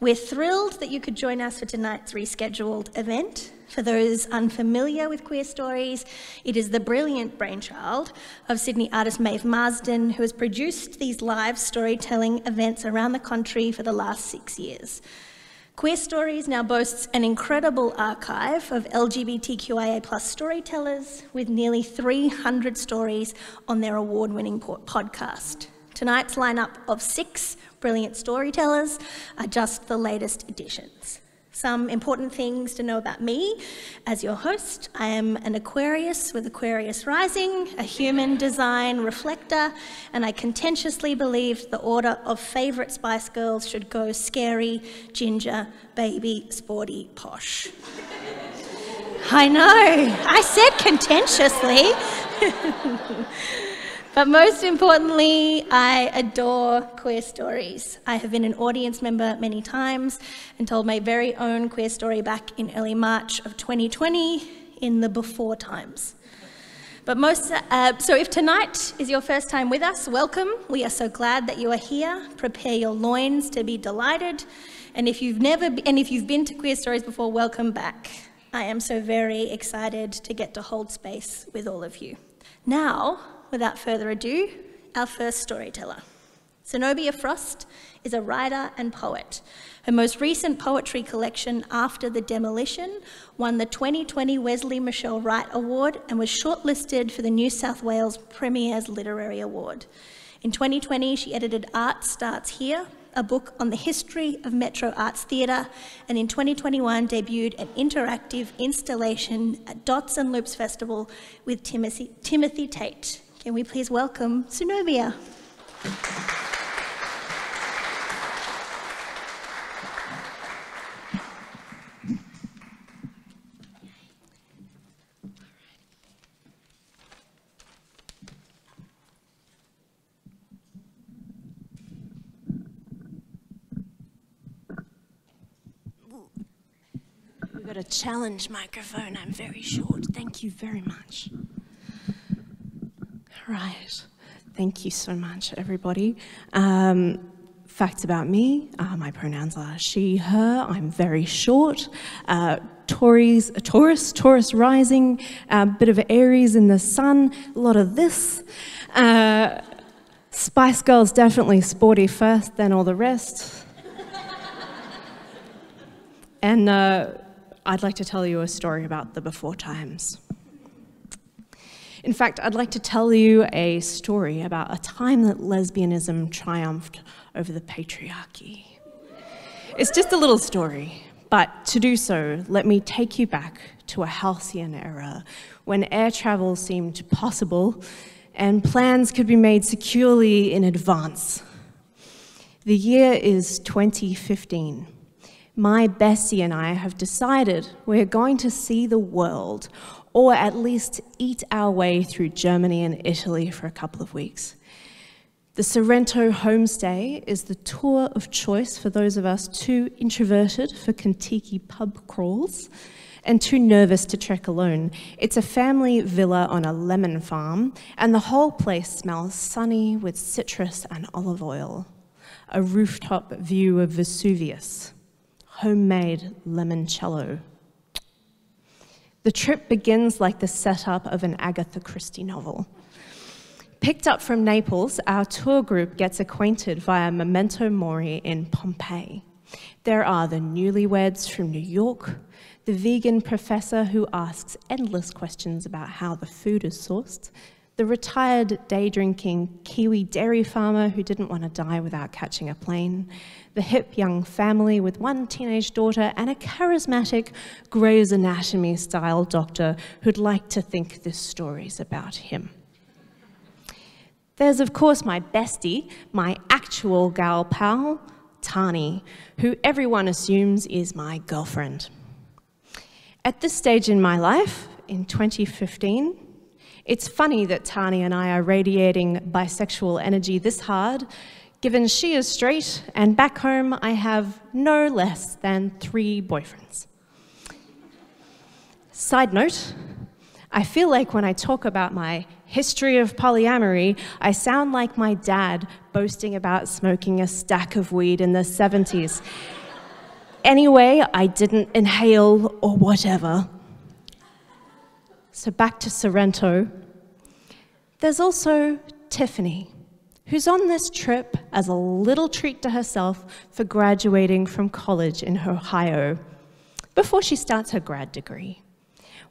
We're thrilled that you could join us for tonight's rescheduled event. For those unfamiliar with Queerstories, it is the brilliant brainchild of Sydney artist Maeve Marsden, who has produced these live storytelling events around the country for the last six years. Queerstories now boasts an incredible archive of LGBTQIA plus storytellers with nearly 300 stories on their award winning podcast. Tonight's lineup of six brilliant storytellers are just the latest additions. Some important things to know about me as your host. I am an Aquarius with Aquarius rising, a human design reflector, and I contentiously believe the order of favourite Spice Girls should go scary, ginger, baby, sporty, posh. I know, I said contentiously. But most importantly, I adore queer stories. I have been an audience member many times and told my very own queer story back in early March of 2020 in the before times. But most, uh, so if tonight is your first time with us, welcome. We are so glad that you are here. Prepare your loins to be delighted. And if you've never, and if you've been to Queerstories before, welcome back. I am so very excited to get to hold space with all of you. Now, without further ado, our first storyteller. Zenobia Frost is a writer and poet. Her most recent poetry collection, After the Demolition, won the 2020 Wesley Michel Wright Award and was shortlisted for the New South Wales Premier's Literary Award. In 2020, she edited Art Starts Here, a book on the history of Metro Arts Theatre, and in 2021 debuted an interactive installation at Dots and Loops Festival with Timothy, Timothy Tate. Can we please welcome? We've got a challenge microphone. I'm very short. Thank you very much. Right. Thank you so much, everybody. Um, facts about me uh, my pronouns are she, her. I'm very short. Uh, Taurus, Taurus, Taurus rising, a bit of Aries in the sun, a lot of this. Uh, Spice Girls definitely sporty first, then all the rest. and uh, I'd like to tell you a story about the before times. In fact, I'd like to tell you a story about a time that lesbianism triumphed over the patriarchy. It's just a little story, but to do so, let me take you back to a halcyon era when air travel seemed possible and plans could be made securely in advance. The year is 2015 my Bessie and I have decided we're going to see the world or at least eat our way through Germany and Italy for a couple of weeks. The Sorrento homestay is the tour of choice for those of us too introverted for Contiki pub crawls and too nervous to trek alone. It's a family villa on a lemon farm, and the whole place smells sunny with citrus and olive oil. A rooftop view of Vesuvius, homemade limoncello. The trip begins like the setup of an Agatha Christie novel. Picked up from Naples, our tour group gets acquainted via Memento Mori in Pompeii. There are the newlyweds from New York, the vegan professor who asks endless questions about how the food is sourced, the retired day drinking Kiwi dairy farmer who didn't want to die without catching a plane, the hip young family with one teenage daughter, and a charismatic Grey's Anatomy style doctor who'd like to think this story's about him. There's, of course, my bestie, my actual gal pal, Tani, who everyone assumes is my girlfriend. At this stage in my life, in 2015, it's funny that Tani and I are radiating bisexual energy this hard, given she is straight, and back home I have no less than three boyfriends. Side note, I feel like when I talk about my history of polyamory, I sound like my dad boasting about smoking a stack of weed in the 70s. Anyway, I didn't inhale or whatever. So back to Sorrento. There's also Tiffany, who's on this trip as a little treat to herself for graduating from college in Ohio before she starts her grad degree.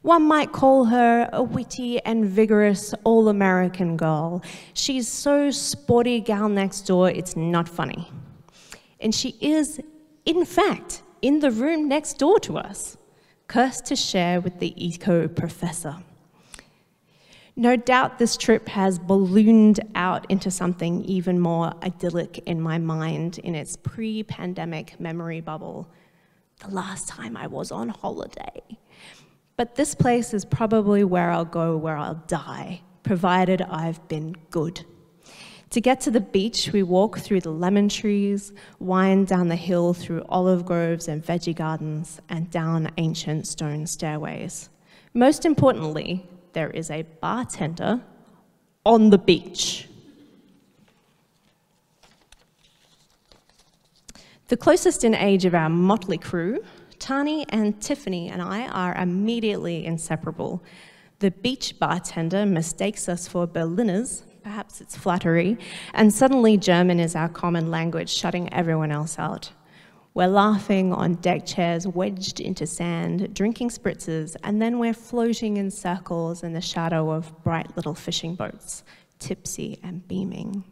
One might call her a witty and vigorous all American girl. She's so sporty, gal next door, it's not funny. And she is, in fact, in the room next door to us, cursed to share with the eco professor. No doubt this trip has ballooned out into something even more idyllic in my mind in its pre pandemic memory bubble. The last time I was on holiday. But this place is probably where I'll go where I'll die, provided I've been good. To get to the beach, we walk through the lemon trees, wind down the hill through olive groves and veggie gardens, and down ancient stone stairways. Most importantly, there is a bartender on the beach. The closest in age of our motley crew Tani and Tiffany and I are immediately inseparable. The beach bartender mistakes us for Berliners, perhaps it's flattery, and suddenly German is our common language, shutting everyone else out. We're laughing on deck chairs wedged into sand, drinking spritzes, and then we're floating in circles in the shadow of bright little fishing boats, tipsy and beaming.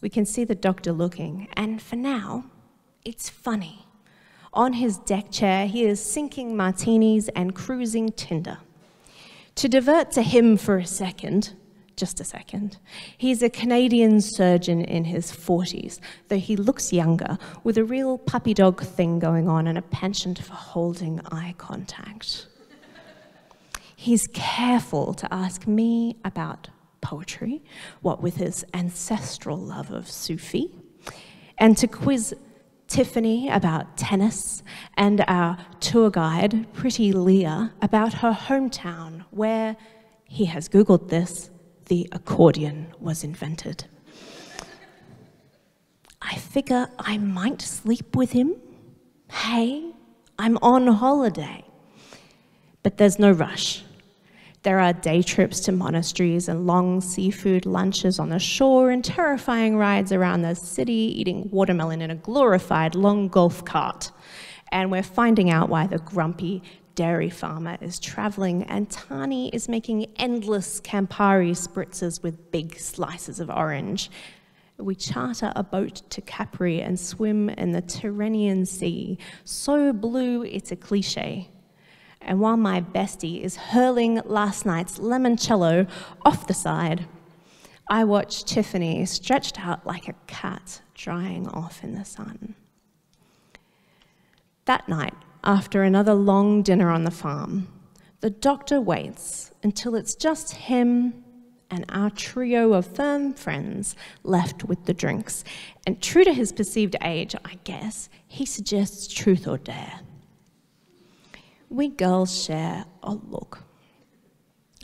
We can see the doctor looking, and for now, it's funny. On his deck chair, he is sinking martinis and cruising Tinder. To divert to him for a second, just a second, he's a Canadian surgeon in his 40s, though he looks younger, with a real puppy dog thing going on and a penchant for holding eye contact. He's careful to ask me about poetry, what with his ancestral love of Sufi, and to quiz Tiffany about tennis, and our tour guide, Pretty Leah, about her hometown, where, he has Googled this, the accordion was invented. I figure I might sleep with him. Hey, I'm on holiday. But there's no rush. There are day trips to monasteries and long seafood lunches on the shore and terrifying rides around the city eating watermelon in a glorified long golf cart. And we're finding out why the grumpy dairy farmer is traveling and Tani is making endless Campari spritzes with big slices of orange. We charter a boat to Capri and swim in the Tyrrhenian Sea, so blue it's a cliche and while my bestie is hurling last night's limoncello off the side, I watch Tiffany stretched out like a cat drying off in the sun. That night, after another long dinner on the farm, the doctor waits until it's just him and our trio of firm friends left with the drinks. And true to his perceived age, I guess, he suggests truth or dare we girls share a look.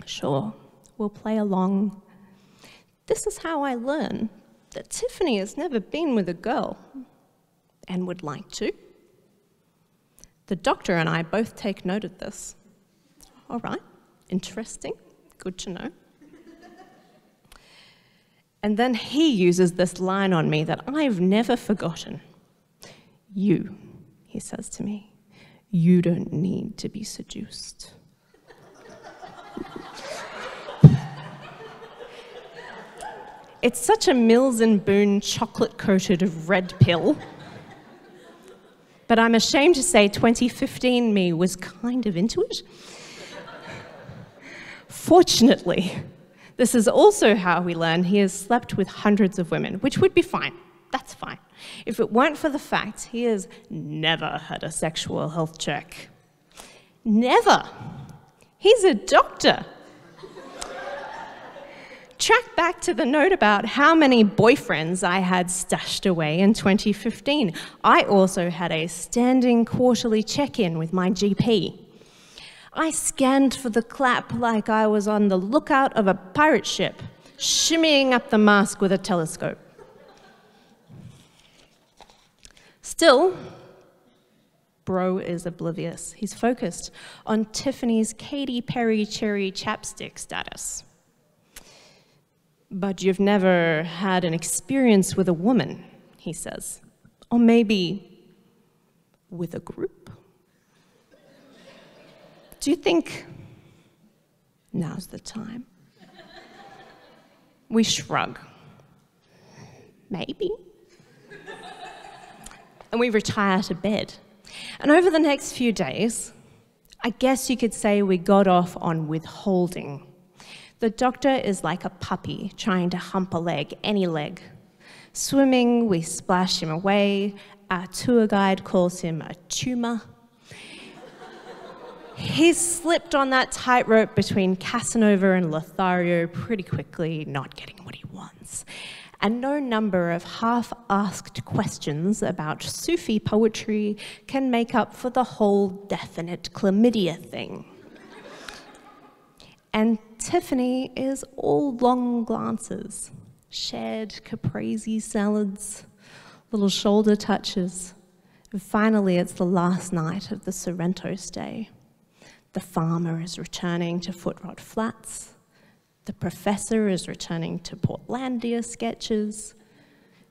Sure, we'll play along. This is how I learn that Tiffany has never been with a girl and would like to. The doctor and I both take note of this. All right, interesting, good to know. And then he uses this line on me that I've never forgotten. You, he says to me, you don't need to be seduced. it's such a Mills and Boon chocolate coated red pill. But I'm ashamed to say 2015 me was kind of into it. Fortunately, this is also how we learn he has slept with hundreds of women, which would be fine. That's fine if it weren't for the fact he has never had a sexual health check. Never. He's a doctor. Track back to the note about how many boyfriends I had stashed away in 2015. I also had a standing quarterly check in with my GP. I scanned for the clap like I was on the lookout of a pirate ship, shimmying up the mask with a telescope. Still, Bro is oblivious. He's focused on Tiffany's Katy Perry cherry chapstick status. But you've never had an experience with a woman, he says. Or maybe with a group? Do you think now's the time? We shrug. Maybe. And we retire to bed. And over the next few days, I guess you could say we got off on withholding. The doctor is like a puppy trying to hump a leg, any leg. Swimming, we splash him away. Our tour guide calls him a tumor. He's slipped on that tightrope between Casanova and Lothario pretty quickly, not getting what he wants and no number of half asked questions about Sufi poetry can make up for the whole definite chlamydia thing. and Tiffany is all long glances, shared caprese salads, little shoulder touches. And finally, it's the last night of the Sorrento stay. The farmer is returning to Footrot Flats. The professor is returning to Portlandia sketches.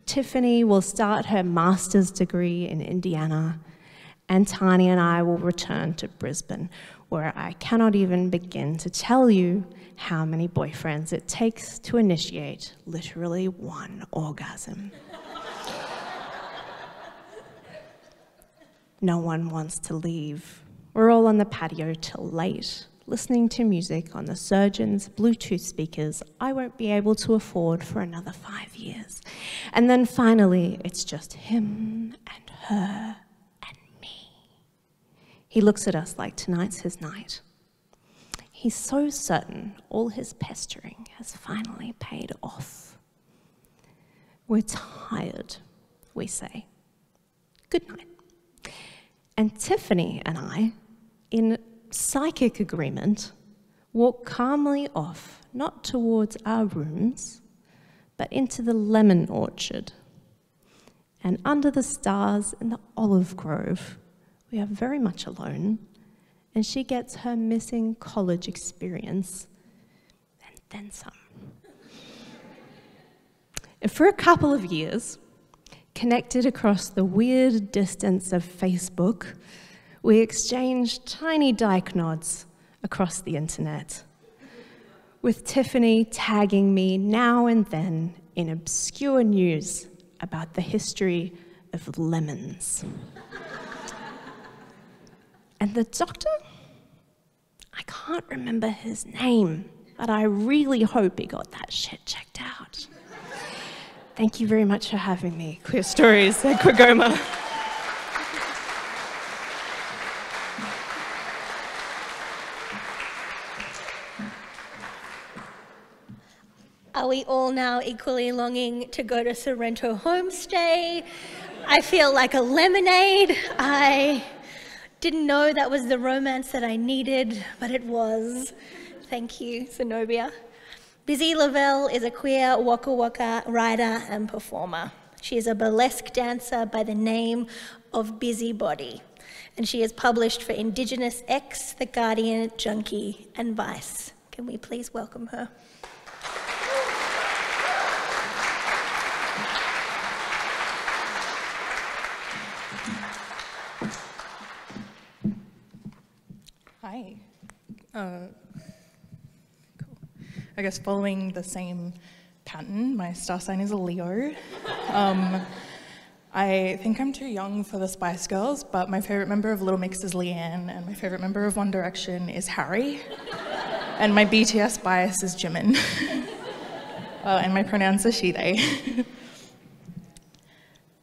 Tiffany will start her master's degree in Indiana. And Tanya and I will return to Brisbane, where I cannot even begin to tell you how many boyfriends it takes to initiate literally one orgasm. no one wants to leave. We're all on the patio till late listening to music on the surgeon's Bluetooth speakers I won't be able to afford for another five years. And then finally, it's just him and her and me. He looks at us like tonight's his night. He's so certain all his pestering has finally paid off. We're tired, we say. Good night. And Tiffany and I, in psychic agreement, walk calmly off, not towards our rooms, but into the lemon orchard. And under the stars in the olive grove, we are very much alone, and she gets her missing college experience and then some. and for a couple of years, connected across the weird distance of Facebook, we exchanged tiny dyke nods across the internet, with Tiffany tagging me now and then in obscure news about the history of lemons. And the doctor? I can't remember his name, but I really hope he got that shit checked out. Thank you very much for having me. Queerstories uh, at QAGOMA. Are we all now equally longing to go to Sorrento Homestay? I feel like a lemonade. I didn't know that was the romance that I needed, but it was. Thank you, Zenobia. Bizzi Lavelle is a queer Wakka Wakka writer and performer. She is a burlesque dancer by the name of Busybody, and she has published for Indigenous X, The Guardian, Junkee, and Vice. Can we please welcome her? Hi. Uh, cool. I guess following the same pattern, my star sign is a Leo. Um, I think I'm too young for the Spice Girls, but my favorite member of Little Mix is Leanne, and my favorite member of One Direction is Harry, and my BTS bias is Jimin. uh, and my pronouns are she, they.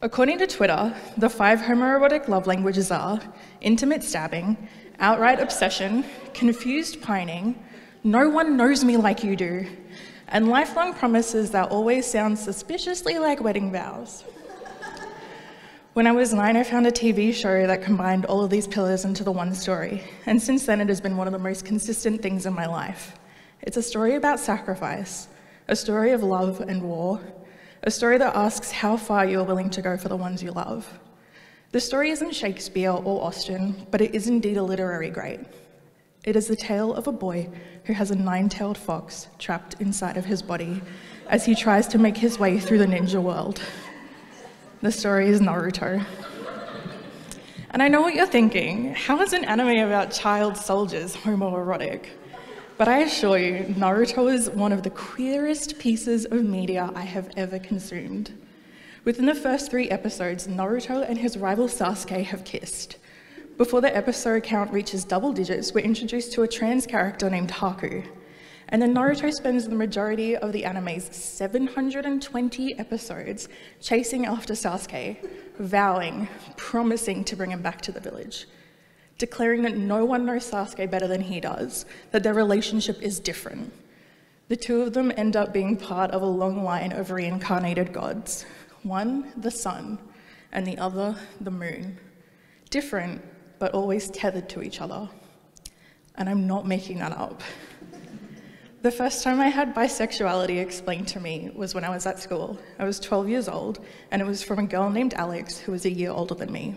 According to Twitter, the five homoerotic love languages are intimate stabbing, outright obsession, confused pining, no one knows me like you do, and lifelong promises that always sound suspiciously like wedding vows. When I was nine, I found a TV show that combined all of these pillars into the one story, and since then it has been one of the most consistent things in my life. It's a story about sacrifice, a story of love and war, a story that asks how far you are willing to go for the ones you love. The story isn't Shakespeare or Austen, but it is indeed a literary great. It is the tale of a boy who has a nine tailed fox trapped inside of his body as he tries to make his way through the ninja world. The story is Naruto. And I know what you're thinking how is an anime about child soldiers homoerotic? But I assure you, Naruto is one of the queerest pieces of media I have ever consumed. Within the first three episodes, Naruto and his rival Sasuke have kissed. Before the episode count reaches double digits, we're introduced to a trans character named Haku. And then Naruto spends the majority of the anime's 720 episodes chasing after Sasuke, vowing, promising to bring him back to the village, declaring that no one knows Sasuke better than he does, that their relationship is different. The two of them end up being part of a long line of reincarnated gods. One, the sun, and the other, the moon. Different, but always tethered to each other. And I'm not making that up. The first time I had bisexuality explained to me was when I was at school. I was 12 years old, and it was from a girl named Alex who was a year older than me.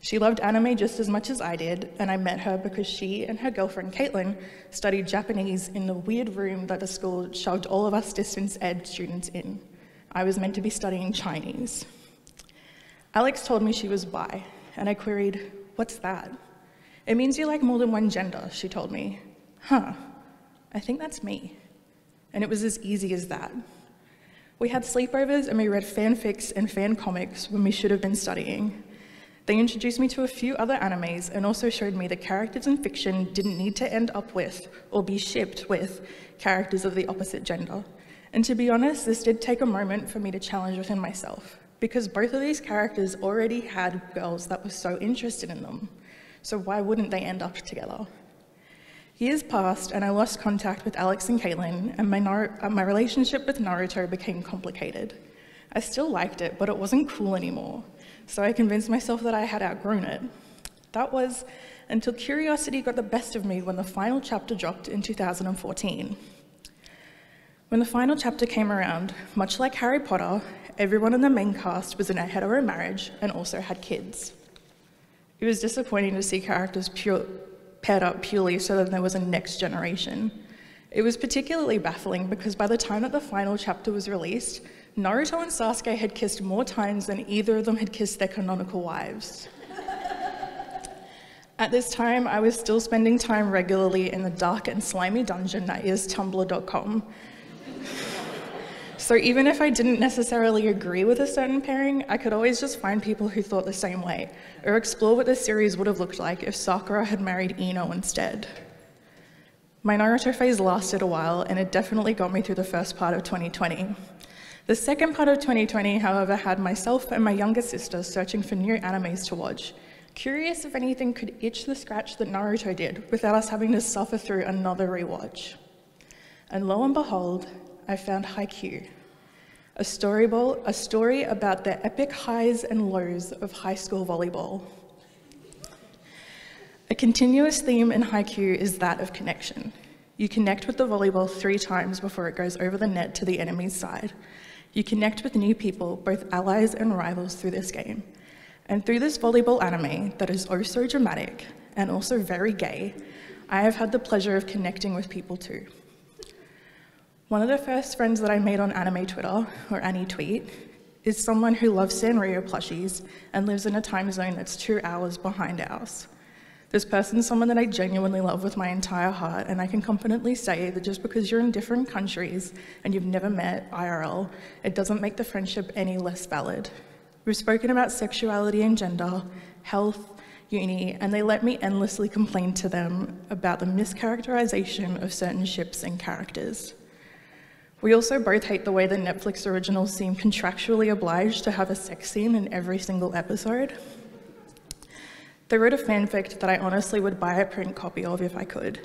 She loved anime just as much as I did, and I met her because she and her girlfriend Caitlin studied Japanese in the weird room that the school shoved all of us distance ed students in. I was meant to be studying Chinese. Alex told me she was bi, and I queried, What's that? It means you like more than one gender, she told me. Huh, I think that's me. And it was as easy as that. We had sleepovers and we read fanfics and fan comics when we should have been studying. They introduced me to a few other animes and also showed me that characters in fiction didn't need to end up with or be shipped with characters of the opposite gender. And to be honest, this did take a moment for me to challenge within myself because both of these characters already had girls that were so interested in them. So why wouldn't they end up together? Years passed and I lost contact with Alex and Caitlin and my, uh, my relationship with Naruto became complicated. I still liked it, but it wasn't cool anymore. So I convinced myself that I had outgrown it. That was until curiosity got the best of me when the final chapter dropped in 2014. When the final chapter came around, much like Harry Potter, everyone in the main cast was in a hetero marriage and also had kids. It was disappointing to see characters pure, paired up purely so that there was a next generation. It was particularly baffling because by the time that the final chapter was released, Naruto and Sasuke had kissed more times than either of them had kissed their canonical wives. At this time, I was still spending time regularly in the dark and slimy dungeon that is tumblr.com, so even if I didn't necessarily agree with a certain pairing, I could always just find people who thought the same way, or explore what the series would have looked like if Sakura had married Ino instead. My Naruto phase lasted a while, and it definitely got me through the first part of 2020. The second part of 2020, however, had myself and my younger sister searching for new animes to watch, curious if anything could itch the scratch that Naruto did without us having to suffer through another rewatch. And lo and behold, I found Haikyuu, a story, a story about the epic highs and lows of high school volleyball. A continuous theme in Haikyuu is that of connection. You connect with the volleyball three times before it goes over the net to the enemy's side. You connect with new people, both allies and rivals, through this game. And through this volleyball anime that is oh so dramatic and also very gay, I have had the pleasure of connecting with people too. One of the first friends that I made on anime Twitter, or Annie Tweet, is someone who loves Sanrio plushies and lives in a time zone that's two hours behind ours. This person is someone that I genuinely love with my entire heart, and I can confidently say that just because you're in different countries and you've never met IRL, it doesn't make the friendship any less valid. We've spoken about sexuality and gender, health, uni, and they let me endlessly complain to them about the mischaracterization of certain ships and characters. We also both hate the way the Netflix originals seem contractually obliged to have a sex scene in every single episode. They wrote a fanfic that I honestly would buy a print copy of if I could.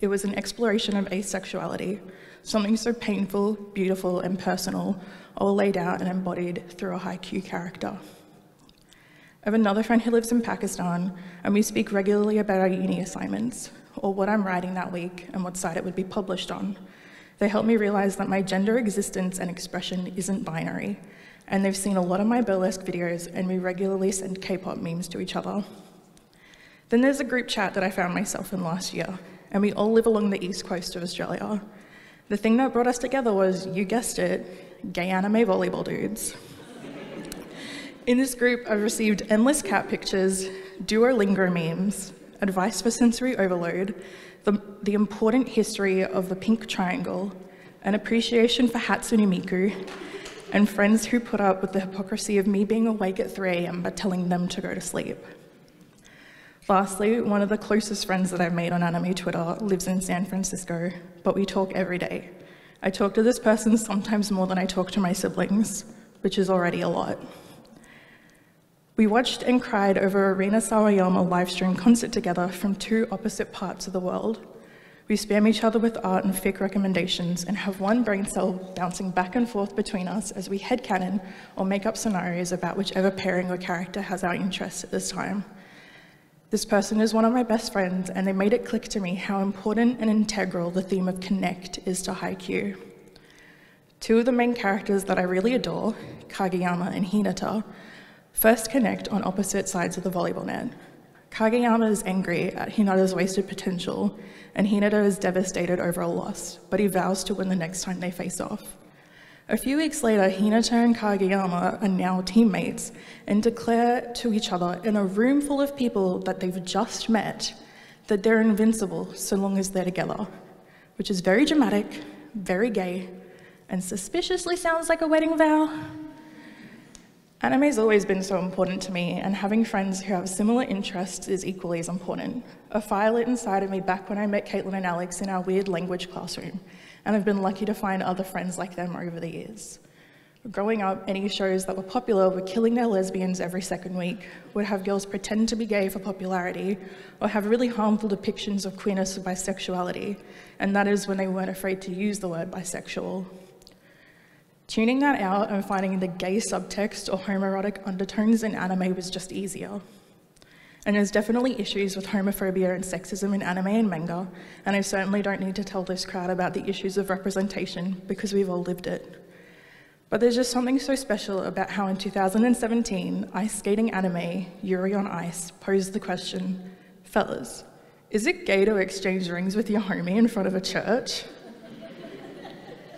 It was an exploration of asexuality, something so painful, beautiful, and personal, all laid out and embodied through a Haikyuu character. I have another friend who lives in Pakistan, and we speak regularly about our uni assignments, or what I'm writing that week and what site it would be published on. They help me realize that my gender existence and expression isn't binary, and they've seen a lot of my burlesque videos, and we regularly send K-pop memes to each other. Then there's a group chat that I found myself in last year, and we all live along the east coast of Australia. The thing that brought us together was, you guessed it, gay anime volleyball dudes. In this group, I've received endless cat pictures, Duolingo memes, advice for sensory overload, the, the important history of the pink triangle, an appreciation for Hatsune Miku, and friends who put up with the hypocrisy of me being awake at 3 a.m. but telling them to go to sleep. Lastly, one of the closest friends that I've made on anime Twitter lives in San Francisco, but we talk every day. I talk to this person sometimes more than I talk to my siblings, which is already a lot. We watched and cried over a Rina Sawayama livestream concert together from two opposite parts of the world. We spam each other with art and fic recommendations and have one brain cell bouncing back and forth between us as we headcanon or make up scenarios about whichever pairing or character has our interest at this time. This person is one of my best friends, and they made it click to me how important and integral the theme of connect is to Haikyuu. Two of the main characters that I really adore, Kageyama and Hinata, First connect on opposite sides of the volleyball net. Kageyama is angry at Hinata's wasted potential, and Hinata is devastated over a loss, but he vows to win the next time they face off. A few weeks later, Hinata and Kageyama are now teammates and declare to each other in a room full of people that they've just met that they're invincible so long as they're together, which is very dramatic, very gay, and suspiciously sounds like a wedding vow. Anime's always been so important to me, and having friends who have similar interests is equally as important. A fire lit inside of me back when I met Caitlin and Alex in our weird language classroom, and I've been lucky to find other friends like them over the years. Growing up, any shows that were popular were killing their lesbians every second week, would have girls pretend to be gay for popularity, or have really harmful depictions of queerness or bisexuality, and that is when they weren't afraid to use the word bisexual. Tuning that out and finding the gay subtext or homoerotic undertones in anime was just easier. And there's definitely issues with homophobia and sexism in anime and manga, and I certainly don't need to tell this crowd about the issues of representation because we've all lived it. But there's just something so special about how in 2017, ice skating anime, Yuri on Ice, posed the question, fellas, is it gay to exchange rings with your homie in front of a church?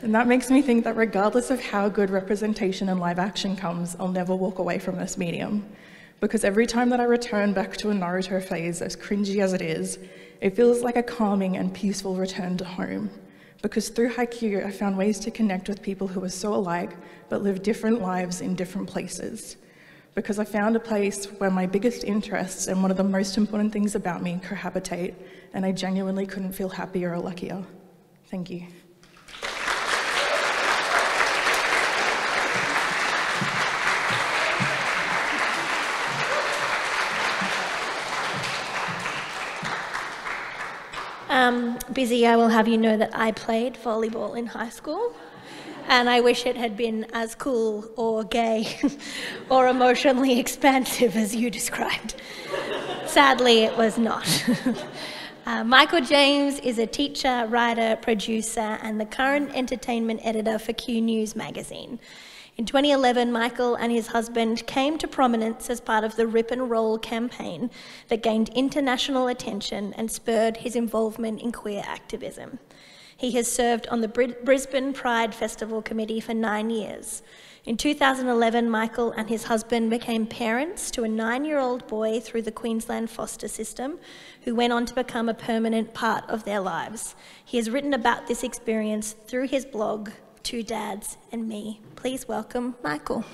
And that makes me think that regardless of how good representation and live action comes, I'll never walk away from this medium. Because every time that I return back to a Naruto phase, as cringy as it is, it feels like a calming and peaceful return to home. Because through Haikyuu, I found ways to connect with people who are so alike, but live different lives in different places. Because I found a place where my biggest interests and one of the most important things about me cohabitate, and I genuinely couldn't feel happier or luckier. Thank you. Um, Bizzi, I will have you know that I played volleyball in high school. And I wish it had been as cool or gay or emotionally expansive as you described. Sadly, it was not. uh, Michael James is a teacher, writer, producer, and the current entertainment editor for Q News magazine. In 2011, Michael and his husband came to prominence as part of the Rip and Roll campaign that gained international attention and spurred his involvement in queer activism. He has served on the Brisbane Pride Festival Committee for nine years. In 2011, Michael and his husband became parents to a nine year old boy through the Queensland foster system, who went on to become a permanent part of their lives. He has written about this experience through his blog, Two Dads and Me. Please welcome Michael.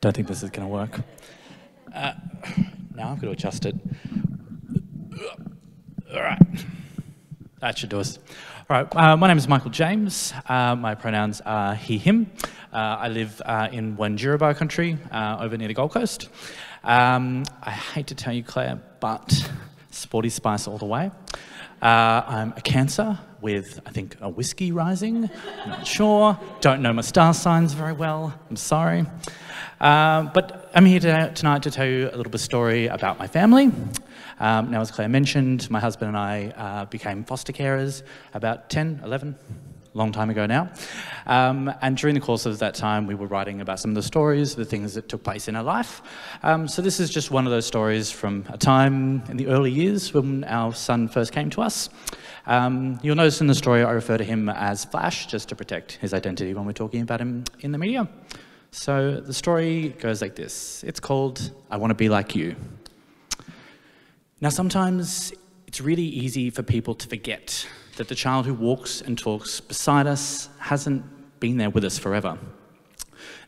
Don't think this is going to work. Uh, now I've got to adjust it. All right. That should do us. Right, uh, my name is Michael James. Uh, my pronouns are he, him. Uh, I live uh, in Wanjiraba country uh, over near the Gold Coast. Um, I hate to tell you, Claire, but sporty spice all the way. Uh, I'm a Cancer with, I think, a whiskey rising. I'm not sure. Don't know my star signs very well. I'm sorry. But I'm here to, tonight to tell you a little bit of story about my family. Um, now, as Claire mentioned, my husband and I uh, became foster carers about 10, 11, long time ago now. Um, and during the course of that time, we were writing about some of the stories, the things that took place in our life. Um, so this is just one of those stories from a time in the early years when our son first came to us. Um, you'll notice in the story I refer to him as Flash, just to protect his identity when we're talking about him in the media. So the story goes like this. It's called I Want to Be Like You. Now sometimes it's really easy for people to forget that the child who walks and talks beside us hasn't been there with us forever.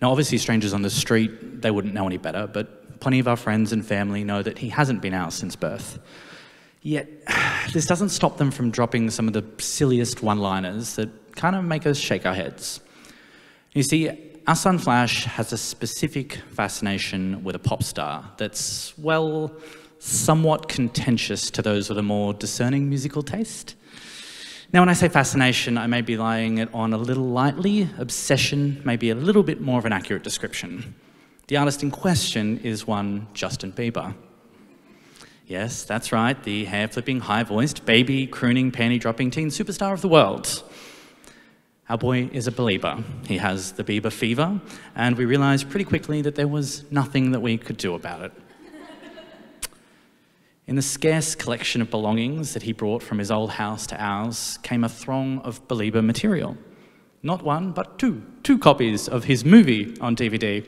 Now obviously strangers on the street, they wouldn't know any better, but plenty of our friends and family know that he hasn't been ours since birth. Yet, this doesn't stop them from dropping some of the silliest one liners that kind of make us shake our heads. You see, our son Flash has a specific fascination with a pop star that's, well, somewhat contentious to those with a more discerning musical taste. Now, when I say fascination, I may be laying it on a little lightly. Obsession may be a little bit more of an accurate description. The artist in question is one Justin Bieber. Yes, that's right, the hair flipping, high voiced, baby crooning, panty dropping teen superstar of the world. Our boy is a believer. He has the Bieber fever, and we realized pretty quickly that there was nothing that we could do about it. In the scarce collection of belongings that he brought from his old house to ours came a throng of Belieber material. Not one, but two. Two copies of his movie on DVD.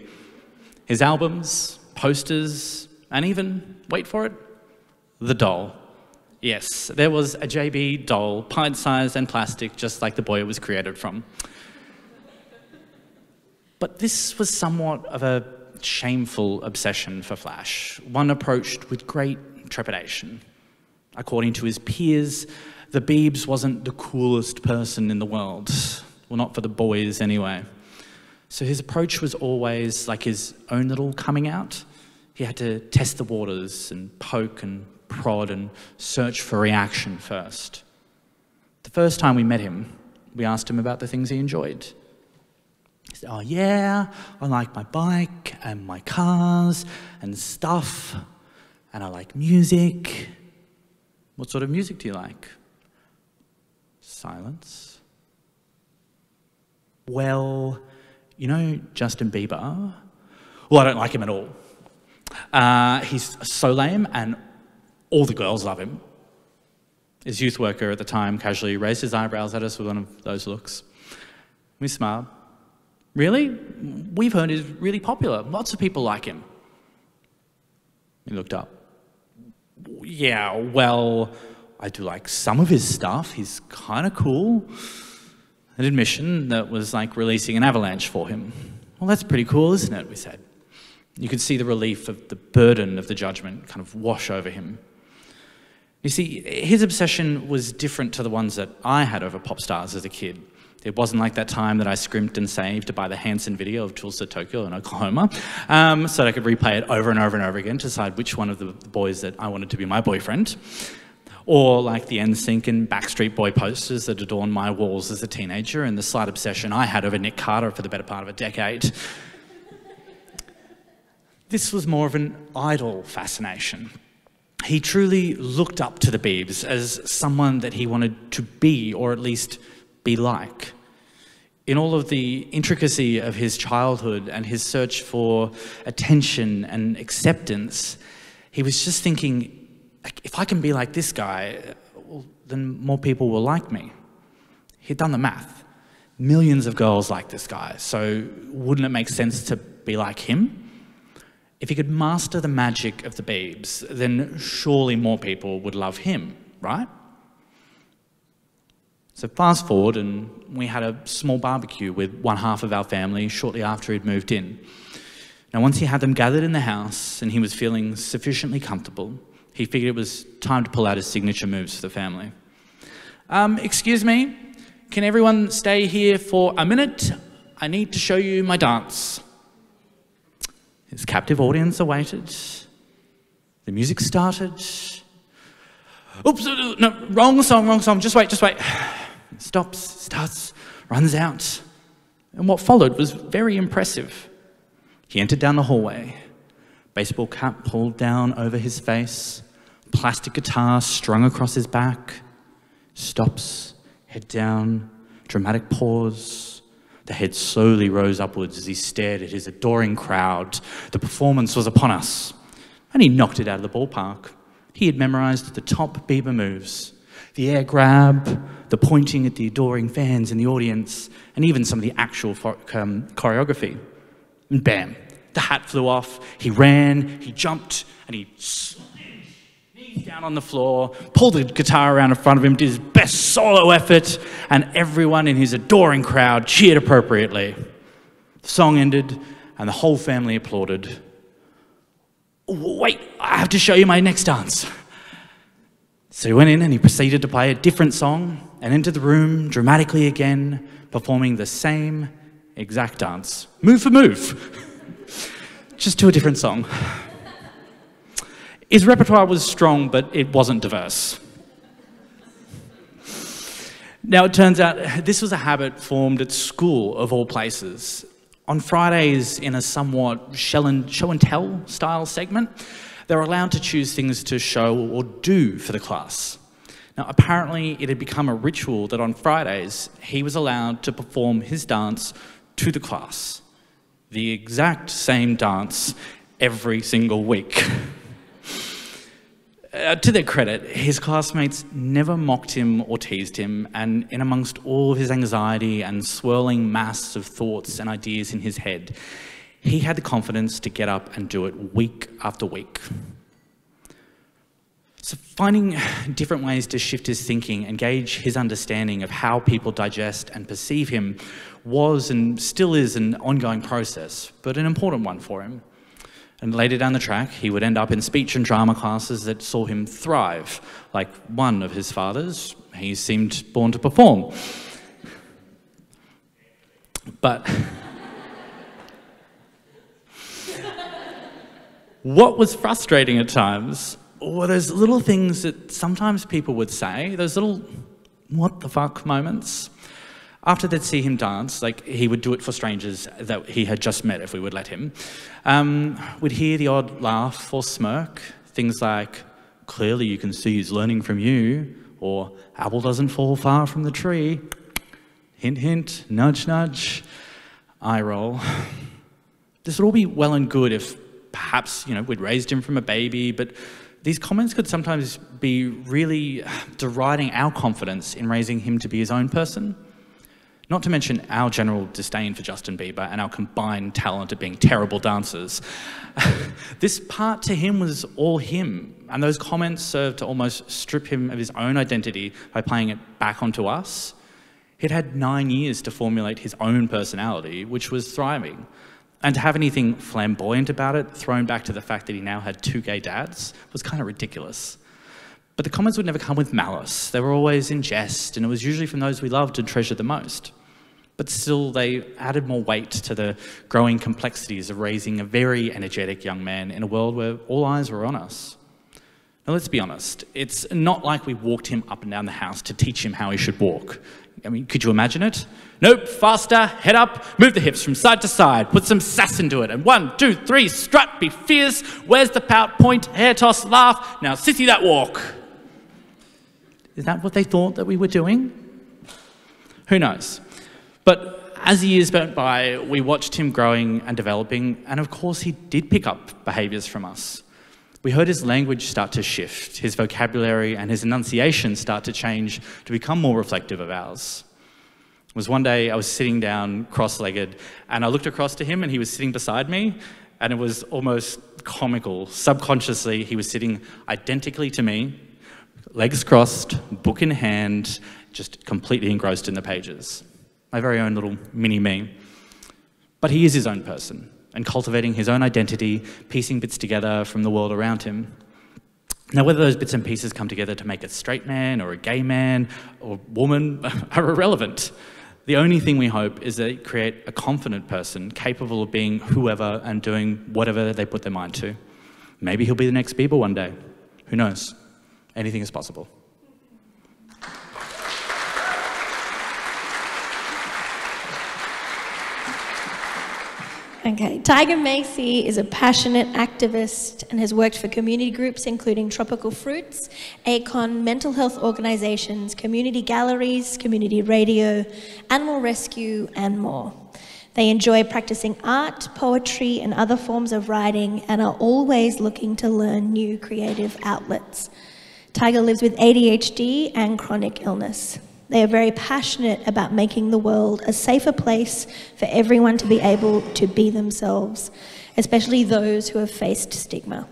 His albums, posters, and even, wait for it, the doll. Yes, there was a JB doll, pint-sized and plastic, just like the boy it was created from. But this was somewhat of a shameful obsession for Flash, one approached with great trepidation. According to his peers, the Beebs wasn't the coolest person in the world. Well, not for the boys anyway. So his approach was always like his own little coming out. He had to test the waters and poke and prod and search for reaction first. The first time we met him, we asked him about the things he enjoyed. He said, Oh, yeah, I like my bike and my cars and stuff, and I like music. What sort of music do you like? Silence. Well, you know Justin Bieber? Well, I don't like him at all. Uh, he's so lame and all the girls love him. His youth worker at the time casually raised his eyebrows at us with one of those looks. We smiled. Really? We've heard he's really popular. Lots of people like him. He looked up. Yeah, well, I do like some of his stuff. He's kind of cool. An admission that was like releasing an avalanche for him. Well, that's pretty cool, isn't it? We said. You could see the relief of the burden of the judgment kind of wash over him. You see, his obsession was different to the ones that I had over pop stars as a kid. It wasn't like that time that I scrimped and saved to buy the Hanson video of Tulsa, Tokyo, and Oklahoma, um, so that I could replay it over and over and over again to decide which one of the boys that I wanted to be my boyfriend. Or like the NSYNC and Backstreet Boy posters that adorned my walls as a teenager, and the slight obsession I had over Nick Carter for the better part of a decade. This was more of an idol fascination he truly looked up to the Beebs as someone that he wanted to be, or at least be like. In all of the intricacy of his childhood and his search for attention and acceptance, he was just thinking, if I can be like this guy, well, then more people will like me. He'd done the math. Millions of girls like this guy, so wouldn't it make sense to be like him? If he could master the magic of the Beebs, then surely more people would love him, right? So fast forward, and we had a small barbecue with one half of our family shortly after he'd moved in. Now, once he had them gathered in the house and he was feeling sufficiently comfortable, he figured it was time to pull out his signature moves for the family. Um, excuse me, can everyone stay here for a minute? I need to show you my dance. His captive audience awaited. The music started. Oops, no, wrong song, wrong song. Just wait, just wait. Stops, starts, runs out. And what followed was very impressive. He entered down the hallway, baseball cap pulled down over his face, plastic guitar strung across his back, stops, head down, dramatic pause. The head slowly rose upwards as he stared at his adoring crowd. The performance was upon us, and he knocked it out of the ballpark. He had memorized the top Bieber moves the air grab, the pointing at the adoring fans in the audience, and even some of the actual um, choreography. And bam, the hat flew off. He ran, he jumped, and he knees down on the floor, pulled the guitar around in front of him, did his best solo effort, and everyone in his adoring crowd cheered appropriately. The song ended, and the whole family applauded. Wait, I have to show you my next dance. So he went in and he proceeded to play a different song and entered the room dramatically again, performing the same exact dance, move for move, just to a different song. His repertoire was strong, but it wasn't diverse. Now, it turns out this was a habit formed at school, of all places. On Fridays, in a somewhat show and, show and tell style segment, they were allowed to choose things to show or do for the class. Now, apparently, it had become a ritual that on Fridays he was allowed to perform his dance to the class. The exact same dance every single week. uh, to their credit, his classmates never mocked him or teased him, and in amongst all his anxiety and swirling mass of thoughts and ideas in his head, he had the confidence to get up and do it week after week. So, finding different ways to shift his thinking and gauge his understanding of how people digest and perceive him was and still is an ongoing process, but an important one for him. And later down the track, he would end up in speech and drama classes that saw him thrive, like one of his fathers. He seemed born to perform. But What was frustrating at times were those little things that sometimes people would say, those little what the fuck moments. After they'd see him dance, like he would do it for strangers that he had just met if we would let him, um, we'd hear the odd laugh or smirk, things like, clearly you can see he's learning from you, or apple doesn't fall far from the tree, hint, hint, nudge, nudge, eye roll. This would all be well and good if perhaps, you know, we'd raised him from a baby, but these comments could sometimes be really deriding our confidence in raising him to be his own person. Not to mention our general disdain for Justin Bieber and our combined talent at being terrible dancers. this part to him was all him, and those comments served to almost strip him of his own identity by playing it back onto us. He'd had nine years to formulate his own personality, which was thriving. And to have anything flamboyant about it, thrown back to the fact that he now had two gay dads, was kind of ridiculous. But the comments would never come with malice. They were always in jest, and it was usually from those we loved and treasured the most. But still, they added more weight to the growing complexities of raising a very energetic young man in a world where all eyes were on us. Now, let's be honest, it's not like we walked him up and down the house to teach him how he should walk. I mean, could you imagine it? Nope, faster, head up, move the hips from side to side, put some sass into it, and one, two, three, strut, be fierce, where's the pout, point, hair toss, laugh, now sissy that walk. Is that what they thought that we were doing? Who knows? But as the years went by, we watched him growing and developing, and of course, he did pick up behaviours from us. We heard his language start to shift, his vocabulary and his enunciation start to change to become more reflective of ours. Was one day I was sitting down cross legged and I looked across to him and he was sitting beside me, and it was almost comical. Subconsciously, he was sitting identically to me, legs crossed, book in hand, just completely engrossed in the pages. My very own little mini me. But he is his own person and cultivating his own identity, piecing bits together from the world around him. Now, whether those bits and pieces come together to make a straight man or a gay man or woman are irrelevant. The only thing we hope is that they create a confident person capable of being whoever and doing whatever they put their mind to. Maybe he'll be the next Bieber one day. Who knows? Anything is possible. Okay, Tigah Macey is a passionate activist and has worked for community groups including Tropical Fruits, ACON, mental health organisations, community galleries, community radio, animal rescue, and more. They enjoy practicing art, poetry, and other forms of writing and are always looking to learn new creative outlets. Tigah lives with ADHD and chronic illness. They are very passionate about making the world a safer place for everyone to be able to be themselves, especially those who have faced stigma.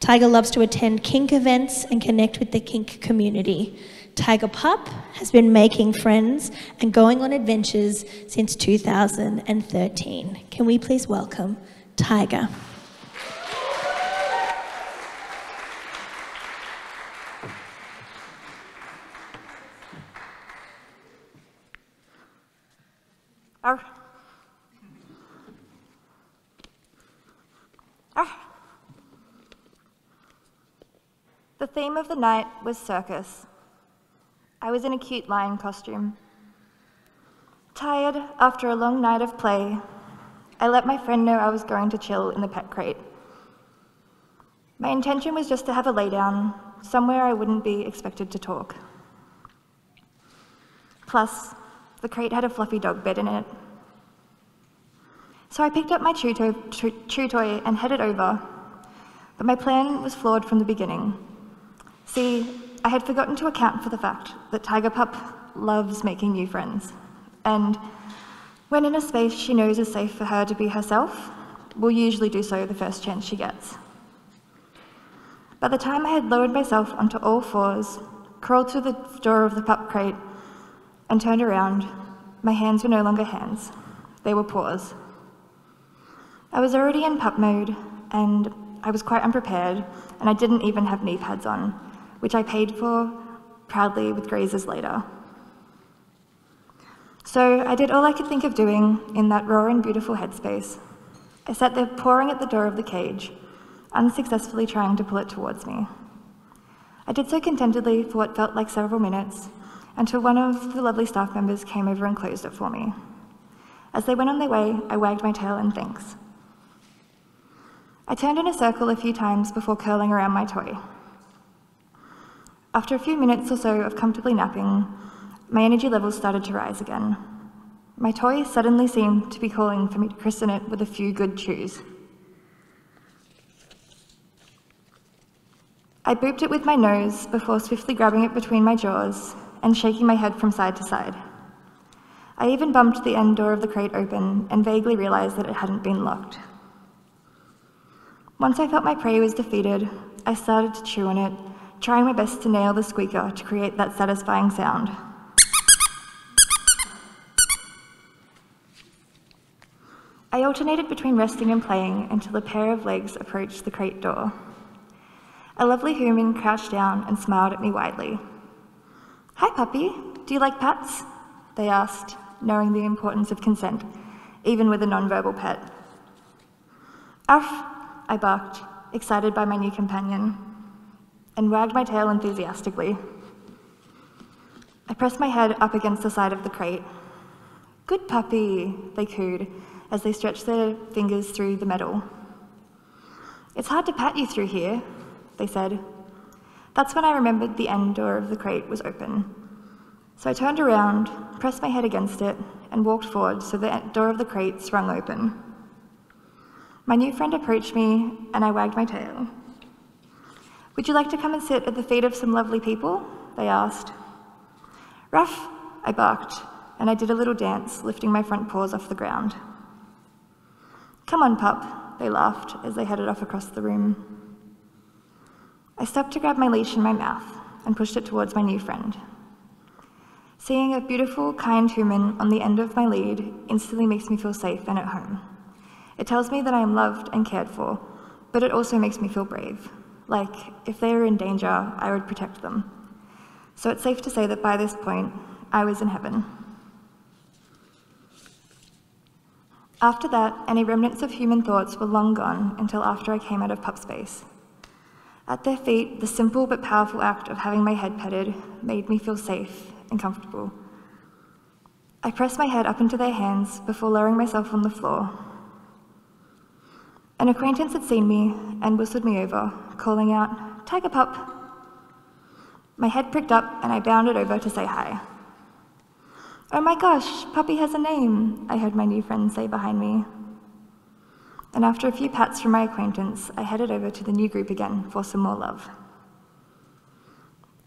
Tigah loves to attend kink events and connect with the kink community. Tiger Pup has been making friends and going on adventures since 2013. Can we please welcome Tigah? Arr. Arr. The theme of the night was circus. I was in a cute lion costume. Tired after a long night of play, I let my friend know I was going to chill in the pet crate. My intention was just to have a laydown, somewhere I wouldn't be expected to talk. Plus, the crate had a fluffy dog bed in it. So I picked up my chew toy, chew toy and headed over, but my plan was flawed from the beginning. See, I had forgotten to account for the fact that Tiger Pup loves making new friends, and when in a space she knows is safe for her to be herself, will usually do so the first chance she gets. By the time I had lowered myself onto all fours, crawled through the door of the pup crate, and turned around, my hands were no longer hands, they were paws. I was already in pup mode, and I was quite unprepared, and I didn't even have knee pads on, which I paid for proudly with grazes later. So I did all I could think of doing in that raw and beautiful headspace. I sat there pawing at the door of the cage, unsuccessfully trying to pull it towards me. I did so contentedly for what felt like several minutes, until one of the lovely staff members came over and closed it for me. As they went on their way, I wagged my tail in thanks. I turned in a circle a few times before curling around my toy. After a few minutes or so of comfortably napping, my energy levels started to rise again. My toy suddenly seemed to be calling for me to christen it with a few good chews. I booped it with my nose before swiftly grabbing it between my jaws and shaking my head from side to side. I even bumped the end door of the crate open and vaguely realized that it hadn't been locked. Once I felt my prey was defeated, I started to chew on it, trying my best to nail the squeaker to create that satisfying sound. I alternated between resting and playing until a pair of legs approached the crate door. A lovely human crouched down and smiled at me widely. Hi, puppy. Do you like pets? They asked, knowing the importance of consent, even with a non-verbal pet. Arf, I barked, excited by my new companion, and wagged my tail enthusiastically. I pressed my head up against the side of the crate. Good puppy, they cooed as they stretched their fingers through the metal. It's hard to pat you through here, they said, that's when I remembered the end door of the crate was open. So I turned around, pressed my head against it, and walked forward so the door of the crate swung open. My new friend approached me, and I wagged my tail. Would you like to come and sit at the feet of some lovely people? They asked. Ruff, I barked, and I did a little dance, lifting my front paws off the ground. Come on, pup, they laughed as they headed off across the room. I stopped to grab my leash in my mouth and pushed it towards my new friend. Seeing a beautiful, kind human on the end of my lead instantly makes me feel safe and at home. It tells me that I am loved and cared for, but it also makes me feel brave. Like, if they were in danger, I would protect them. So it's safe to say that by this point, I was in heaven. After that, any remnants of human thoughts were long gone until after I came out of pup space. At their feet, the simple but powerful act of having my head petted made me feel safe and comfortable. I pressed my head up into their hands before lowering myself on the floor. An acquaintance had seen me and whistled me over, calling out, Tiger Pup. My head pricked up and I bounded over to say hi. Oh my gosh, Puppy has a name, I heard my new friend say behind me. And after a few pats from my acquaintance, I headed over to the new group again for some more love.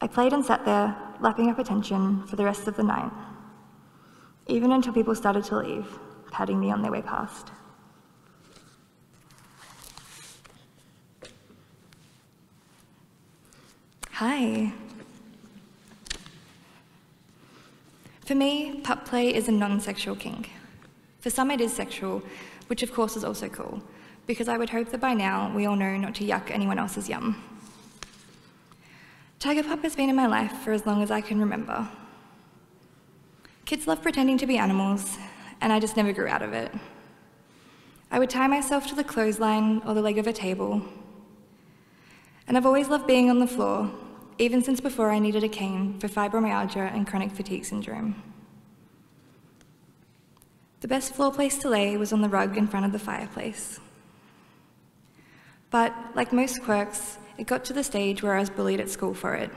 I played and sat there, lapping up attention for the rest of the night, even until people started to leave, patting me on their way past. Hi. For me, pup play is a non sexual kink. For some, it is sexual, which of course is also cool, because I would hope that by now we all know not to yuck anyone else's yum. Tiger Pup has been in my life for as long as I can remember. Kids love pretending to be animals, and I just never grew out of it. I would tie myself to the clothesline or the leg of a table, and I've always loved being on the floor, even since before I needed a cane for fibromyalgia and chronic fatigue syndrome. The best floor place to lay was on the rug in front of the fireplace. But, like most quirks, it got to the stage where I was bullied at school for it.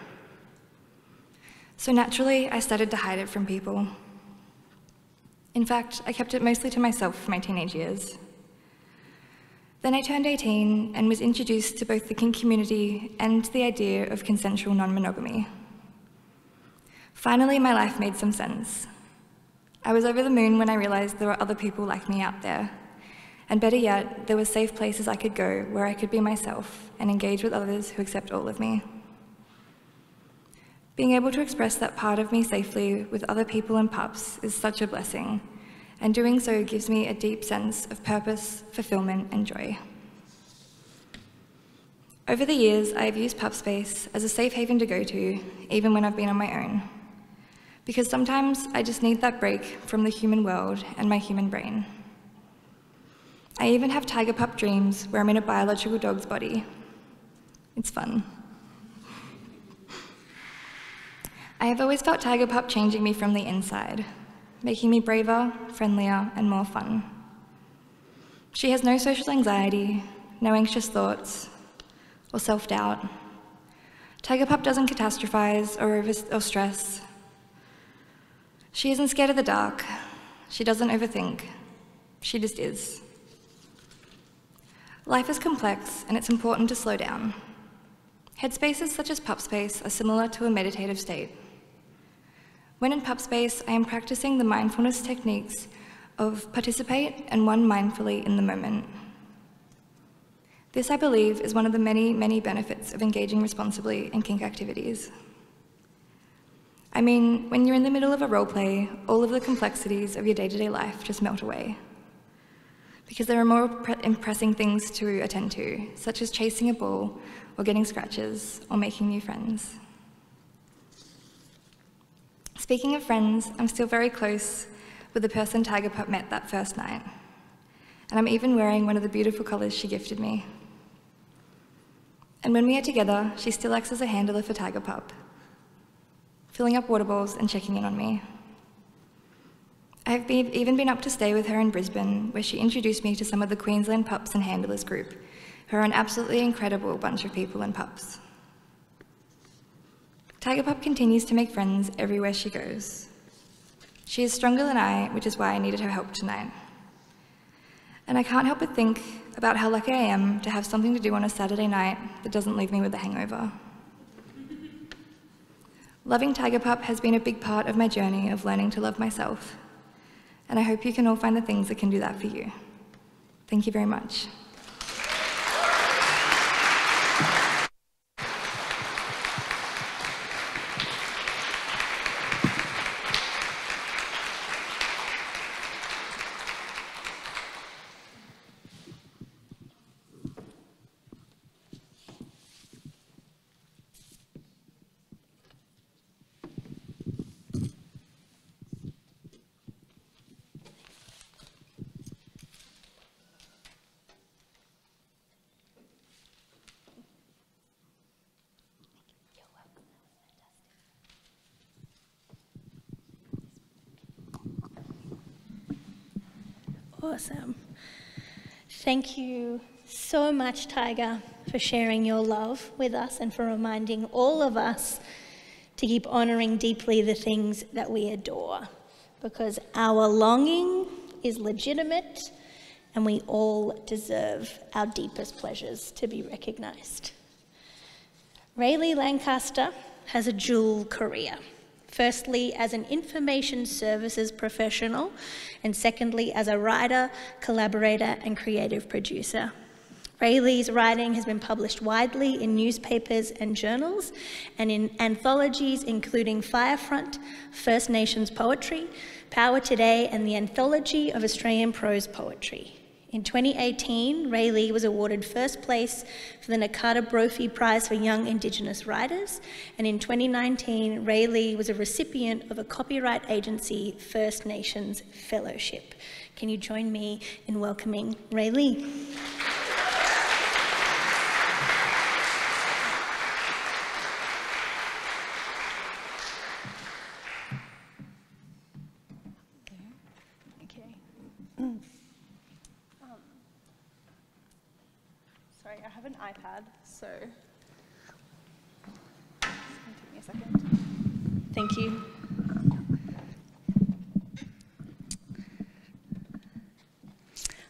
So naturally, I started to hide it from people. In fact, I kept it mostly to myself for my teenage years. Then I turned 18 and was introduced to both the kink community and the idea of consensual non monogamy. Finally, my life made some sense. I was over the moon when I realized there were other people like me out there. And better yet, there were safe places I could go where I could be myself and engage with others who accept all of me. Being able to express that part of me safely with other people and pups is such a blessing, and doing so gives me a deep sense of purpose, fulfillment, and joy. Over the years, I have used pup space as a safe haven to go to, even when I've been on my own. Because sometimes I just need that break from the human world and my human brain. I even have tiger pup dreams where I'm in a biological dog's body. It's fun. I have always felt Tiger Pup changing me from the inside, making me braver, friendlier, and more fun. She has no social anxiety, no anxious thoughts, or self doubt. Tiger Pup doesn't catastrophize or, or stress. She isn't scared of the dark. She doesn't overthink. She just is. Life is complex, and it's important to slow down. Headspaces such as PupSpace are similar to a meditative state. When in PupSpace, I am practicing the mindfulness techniques of participate and one mindfully in the moment. This, I believe, is one of the many, many benefits of engaging responsibly in kink activities. I mean, when you're in the middle of a role play, all of the complexities of your day to day life just melt away because there are more pre- pressing things to attend to, such as chasing a ball, or getting scratches, or making new friends. Speaking of friends, I'm still very close with the person Tiger Pup met that first night. And I'm even wearing one of the beautiful colours she gifted me. And when we are together, she still acts as a handler for Tiger Pup, filling up water bowls and checking in on me. I've been, even been up to stay with her in Brisbane, where she introduced me to some of the Queensland Pups and Handlers group, who are an absolutely incredible bunch of people and pups. Tiger Pup continues to make friends everywhere she goes. She is stronger than I, which is why I needed her help tonight. And I can't help but think about how lucky I am to have something to do on a Saturday night that doesn't leave me with a hangover. Loving Tiger Pup has been a big part of my journey of learning to love myself and I hope you can all find the things that can do that for you. Thank you very much. Awesome. Thank you so much, Tigah, for sharing your love with us and for reminding all of us to keep honouring deeply the things that we adore. Because our longing is legitimate and we all deserve our deepest pleasures to be recognised. Raelee Lancaster has a dual career. Firstly, as an information services professional, and secondly, as a writer, collaborator, and creative producer. Raelee's writing has been published widely in newspapers and journals and in anthologies including Firefront, First Nations Poetry, Power Today, and the Anthology of Australian Prose Poetry. In 2018, Raelee was awarded first place for the Nakata Brophy Prize for Young Indigenous Writers, and in 2019, Raelee was a recipient of a Copyright Agency First Nations Fellowship. Can you join me in welcoming Raelee? Okay. iPad, so take me a second. Thank you.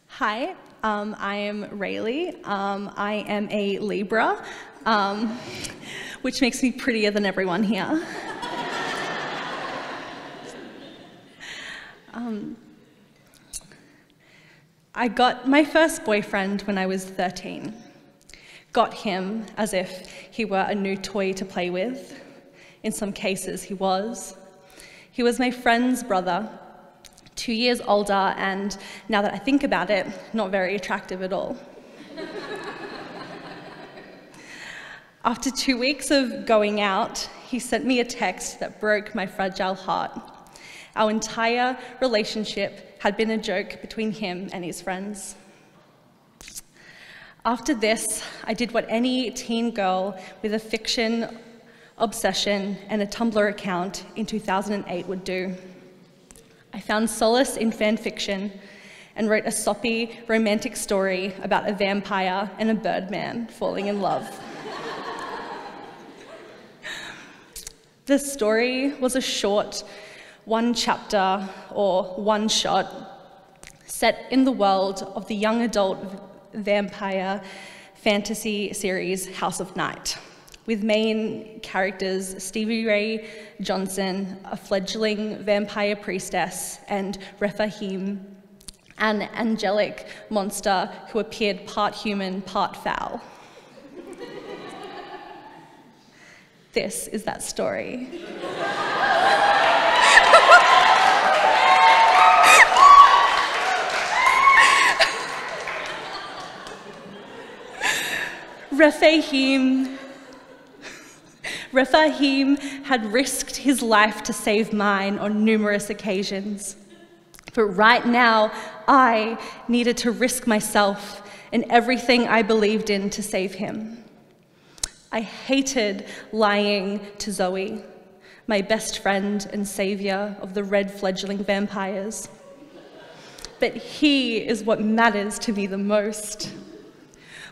Hi, um, I am Raelee. Um, I am a Libra, um, which makes me prettier than everyone here. Um, I got my first boyfriend when I was 13. Got him as if he were a new toy to play with. In some cases, he was. He was my friend's brother, two years older, and now that I think about it, not very attractive at all. After two weeks of going out, he sent me a text that broke my fragile heart. Our entire relationship had been a joke between him and his friends. After this, I did what any teen girl with a fiction obsession and a Tumblr account in 2008 would do. I found solace in fan fiction and wrote a soppy romantic story about a vampire and a birdman falling in love. the story was a short one chapter or one shot set in the world of the young adult vampire fantasy series House of Night, with main characters Stevie Rae Johnson, a fledgling vampire priestess, and Rephaim, an angelic monster who appeared part human, part fowl. this is that story. Rephaim, Rephaim had risked his life to save mine on numerous occasions. But right now, I needed to risk myself and everything I believed in to save him. I hated lying to Zoey, my best friend and savior of the red fledgling vampires. But he is what matters to me the most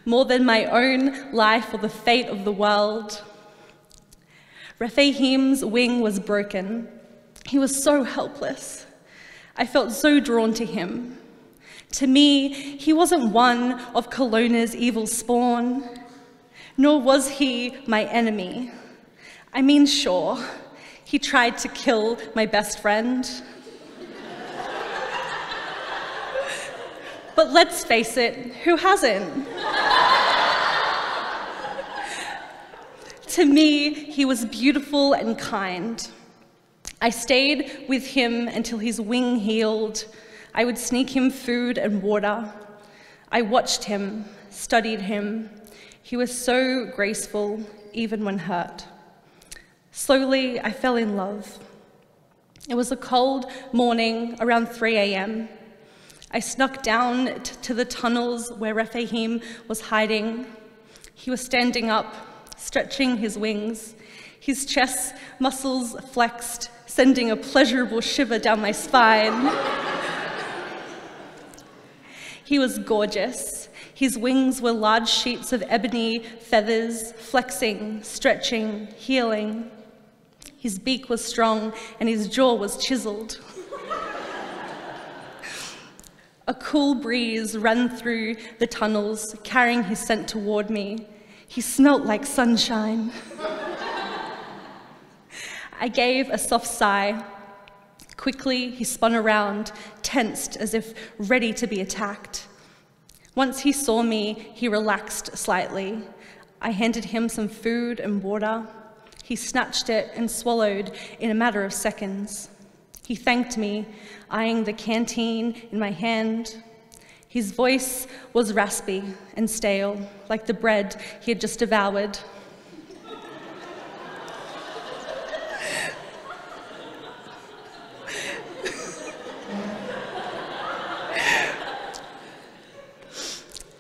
more than my own life or the fate of the world. Rephaim's wing was broken. He was so helpless. I felt so drawn to him. To me, he wasn't one of Kalona's evil spawn, nor was he my enemy. I mean, sure, he tried to kill my best friend. But let's face it, who hasn't? to me, he was beautiful and kind. I stayed with him until his wing healed. I would sneak him food and water. I watched him, studied him. He was so graceful, even when hurt. Slowly, I fell in love. It was a cold morning around 3 a.m. I snuck down to the tunnels where Rephaim was hiding. He was standing up, stretching his wings, his chest muscles flexed, sending a pleasurable shiver down my spine. He was gorgeous. His wings were large sheets of ebony feathers, flexing, stretching, healing. His beak was strong and his jaw was chiseled. A cool breeze ran through the tunnels, carrying his scent toward me. He smelt like sunshine. I gave a soft sigh. Quickly, he spun around, tensed as if ready to be attacked. Once he saw me, he relaxed slightly. I handed him some food and water. He snatched it and swallowed in a matter of seconds. He thanked me, eyeing the canteen in my hand. His voice was raspy and stale, like the bread he had just devoured.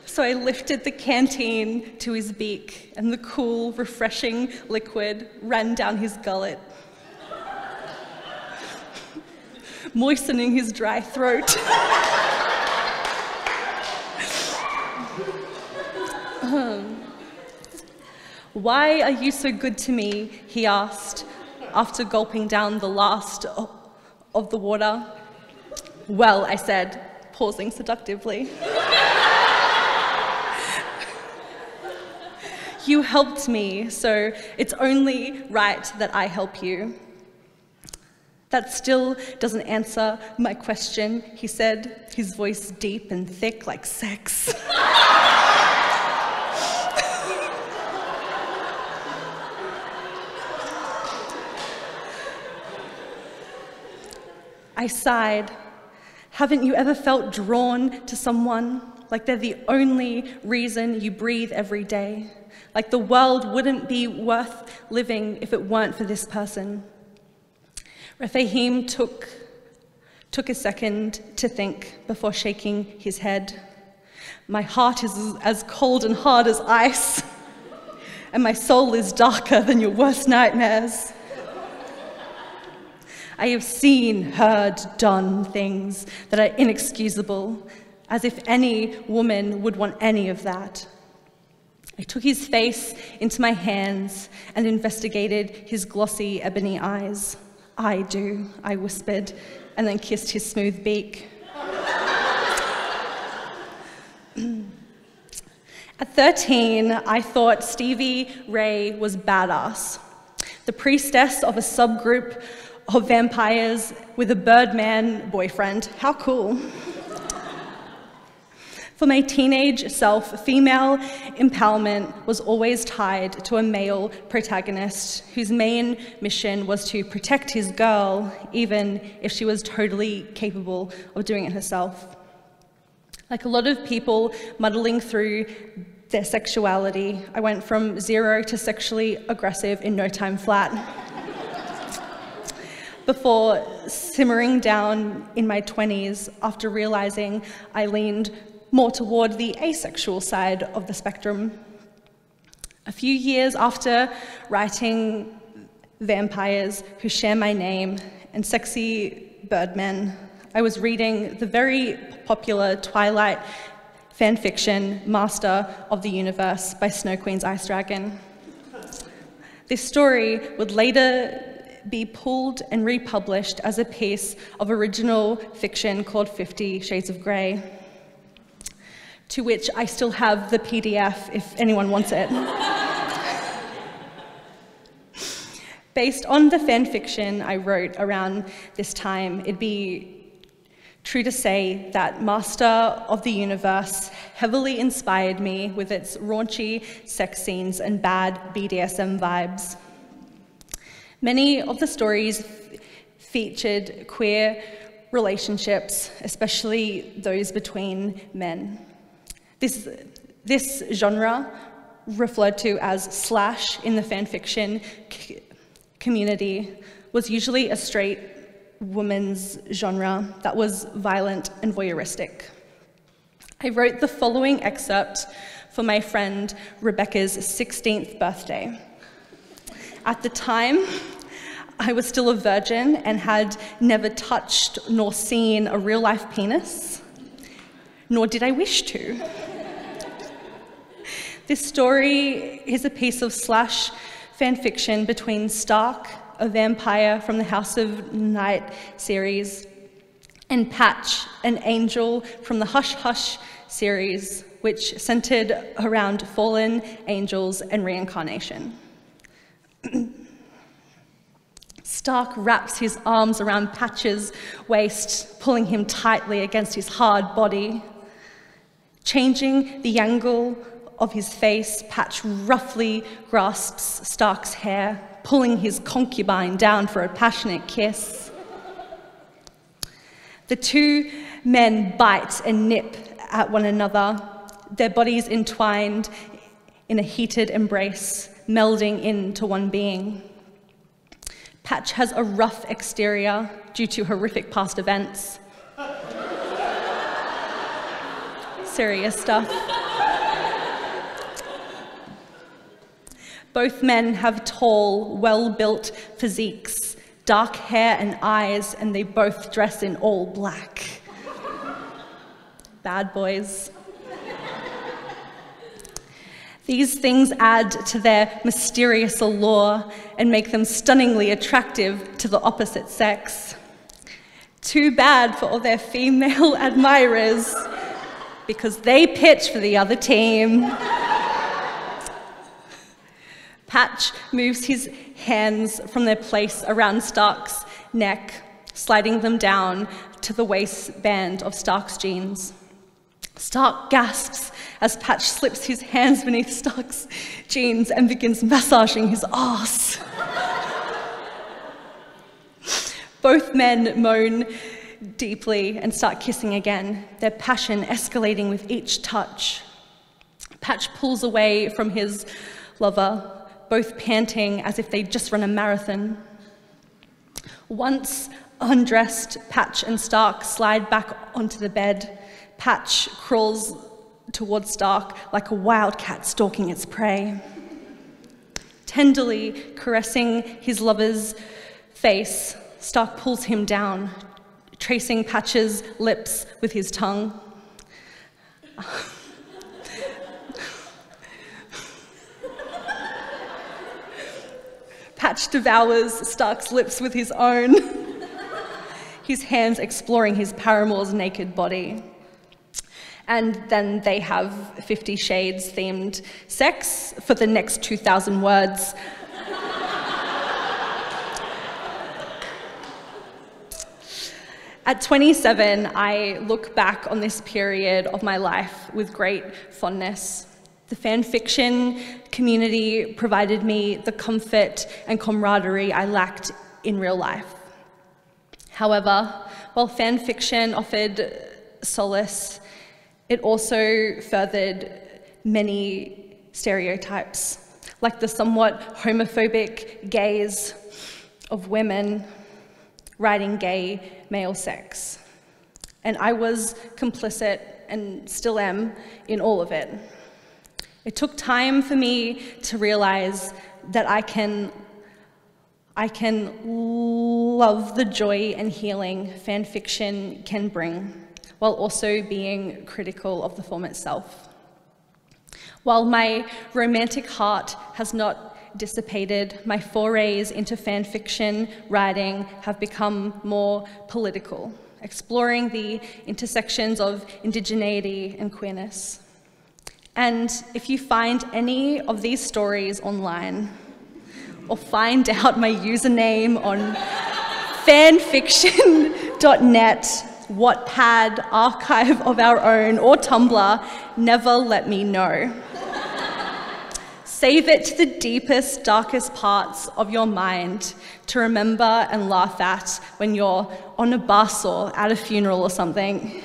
So I lifted the canteen to his beak, and the cool, refreshing liquid ran down his gullet. Moistening his dry throat. um, Why are you so good to me? he asked after gulping down the last of the water. Well, I said, pausing seductively. you helped me, so it's only right that I help you. That still doesn't answer my question, he said, his voice deep and thick like sex. I sighed. Haven't you ever felt drawn to someone like they're the only reason you breathe every day? Like the world wouldn't be worth living if it weren't for this person? Rephaim took, took a second to think before shaking his head. My heart is as cold and hard as ice, and my soul is darker than your worst nightmares. I have seen, heard, done things that are inexcusable, as if any woman would want any of that. I took his face into my hands and investigated his glossy ebony eyes. I do, I whispered, and then kissed his smooth beak. At 13, I thought Stevie Rae was badass, the priestess of a subgroup of vampires with a birdman boyfriend. How cool. For my teenage self, female empowerment was always tied to a male protagonist whose main mission was to protect his girl, even if she was totally capable of doing it herself. Like a lot of people muddling through their sexuality, I went from zero to sexually aggressive in no time flat. Before simmering down in my 20s after realizing I leaned more toward the asexual side of the spectrum. A few years after writing Vampires Who Share My Name and Sexy Birdmen, I was reading the very popular Twilight fanfiction Master of the Universe by Snow Queen's Ice Dragon. This story would later be pulled and republished as a piece of original fiction called Fifty Shades of Grey to which I still have the PDF if anyone wants it. Based on the fan fiction I wrote around this time, it'd be true to say that Master of the Universe heavily inspired me with its raunchy sex scenes and bad BDSM vibes. Many of the stories featured queer relationships, especially those between men. This, this genre, referred to as slash in the fanfiction community, was usually a straight woman's genre that was violent and voyeuristic. I wrote the following excerpt for my friend Rebecca's 16th birthday. At the time, I was still a virgin and had never touched nor seen a real life penis. Nor did I wish to. this story is a piece of slash fan fiction between Stark, a vampire from the House of Night series, and Patch, an angel from the Hush Hush series, which centered around fallen angels and reincarnation. Stark wraps his arms around Patch's waist, pulling him tightly against his hard body. Changing the angle of his face, Patch roughly grasps Stark's hair, pulling his concubine down for a passionate kiss. The two men bite and nip at one another, their bodies entwined in a heated embrace, melding into one being. Patch has a rough exterior due to horrific past events. Serious stuff. Both men have tall, well built physiques, dark hair and eyes, and they both dress in all black. Bad boys. These things add to their mysterious allure and make them stunningly attractive to the opposite sex. Too bad for all their female admirers, because they pitch for the other team. Patch moves his hands from their place around Stark's neck, sliding them down to the waistband of Stark's jeans. Stark gasps as Patch slips his hands beneath Stark's jeans and begins massaging his ass. Both men moan deeply and start kissing again, their passion escalating with each touch. Patch pulls away from his lover, both panting as if they'd just run a marathon. Once undressed, Patch and Stark slide back onto the bed. Patch crawls towards Stark like a wildcat stalking its prey. Tenderly caressing his lover's face, Stark pulls him down, tracing Patch's lips with his tongue. Patch devours Stark's lips with his own, his hands exploring his paramour's naked body. And then they have Fifty Shades themed sex for the next 2,000 words. At 27, I look back on this period of my life with great fondness. The fan fiction community provided me the comfort and camaraderie I lacked in real life. However, while fan fiction offered solace, it also furthered many stereotypes, like the somewhat homophobic gaze of women writing gay male sex. And I was complicit and still am in all of it. It took time for me to realize that I can, I can love the joy and healing fan fiction can bring while also being critical of the form itself. While my romantic heart has not dissipated, my forays into fan fiction writing have become more political, exploring the intersections of indigeneity and queerness. And if you find any of these stories online, or find out my username on fanfiction.net, Wattpad, archive of our own, or Tumblr, never let me know. Save it to the deepest, darkest parts of your mind to remember and laugh at when you're on a bus or at a funeral or something.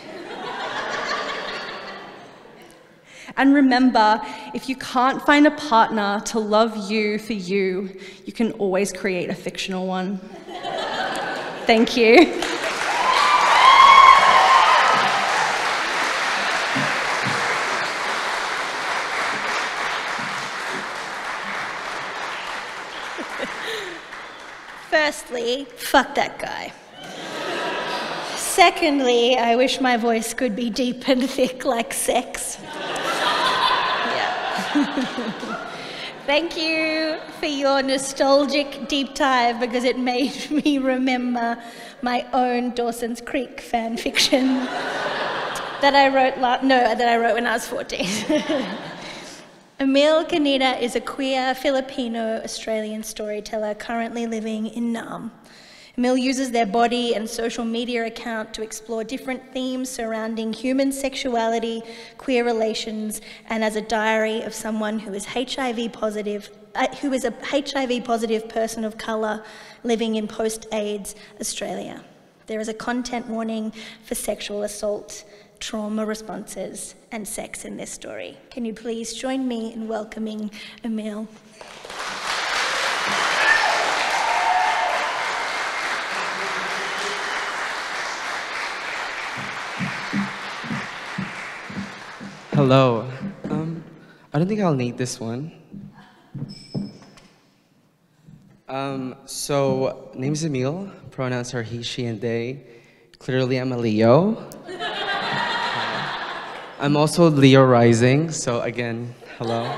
and remember, if you can't find a partner to love you for you, you can always create a fictional one. Thank you. Firstly, fuck that guy. Secondly, I wish my voice could be deep and thick like sex. Thank you for your nostalgic deep dive because it made me remember my own Dawson's Creek fan fiction that I wrote la- no that I wrote when I was 14. Emil Cañita is a queer Filipino Australian storyteller currently living in Nam. Emil uses their body and social media account to explore different themes surrounding human sexuality, queer relations, and as a diary of someone who is HIV positive, uh, who is a HIV positive person of colour living in post-AIDS Australia. There is a content warning for sexual assault, trauma responses, and sex in this story. Can you please join me in welcoming Emil? Hello. Um, I don't think I'll need this one. Um, so, name's Emil. Pronouns are he, she, and they. Clearly, I'm a Leo. I'm also Leo rising, so again, hello.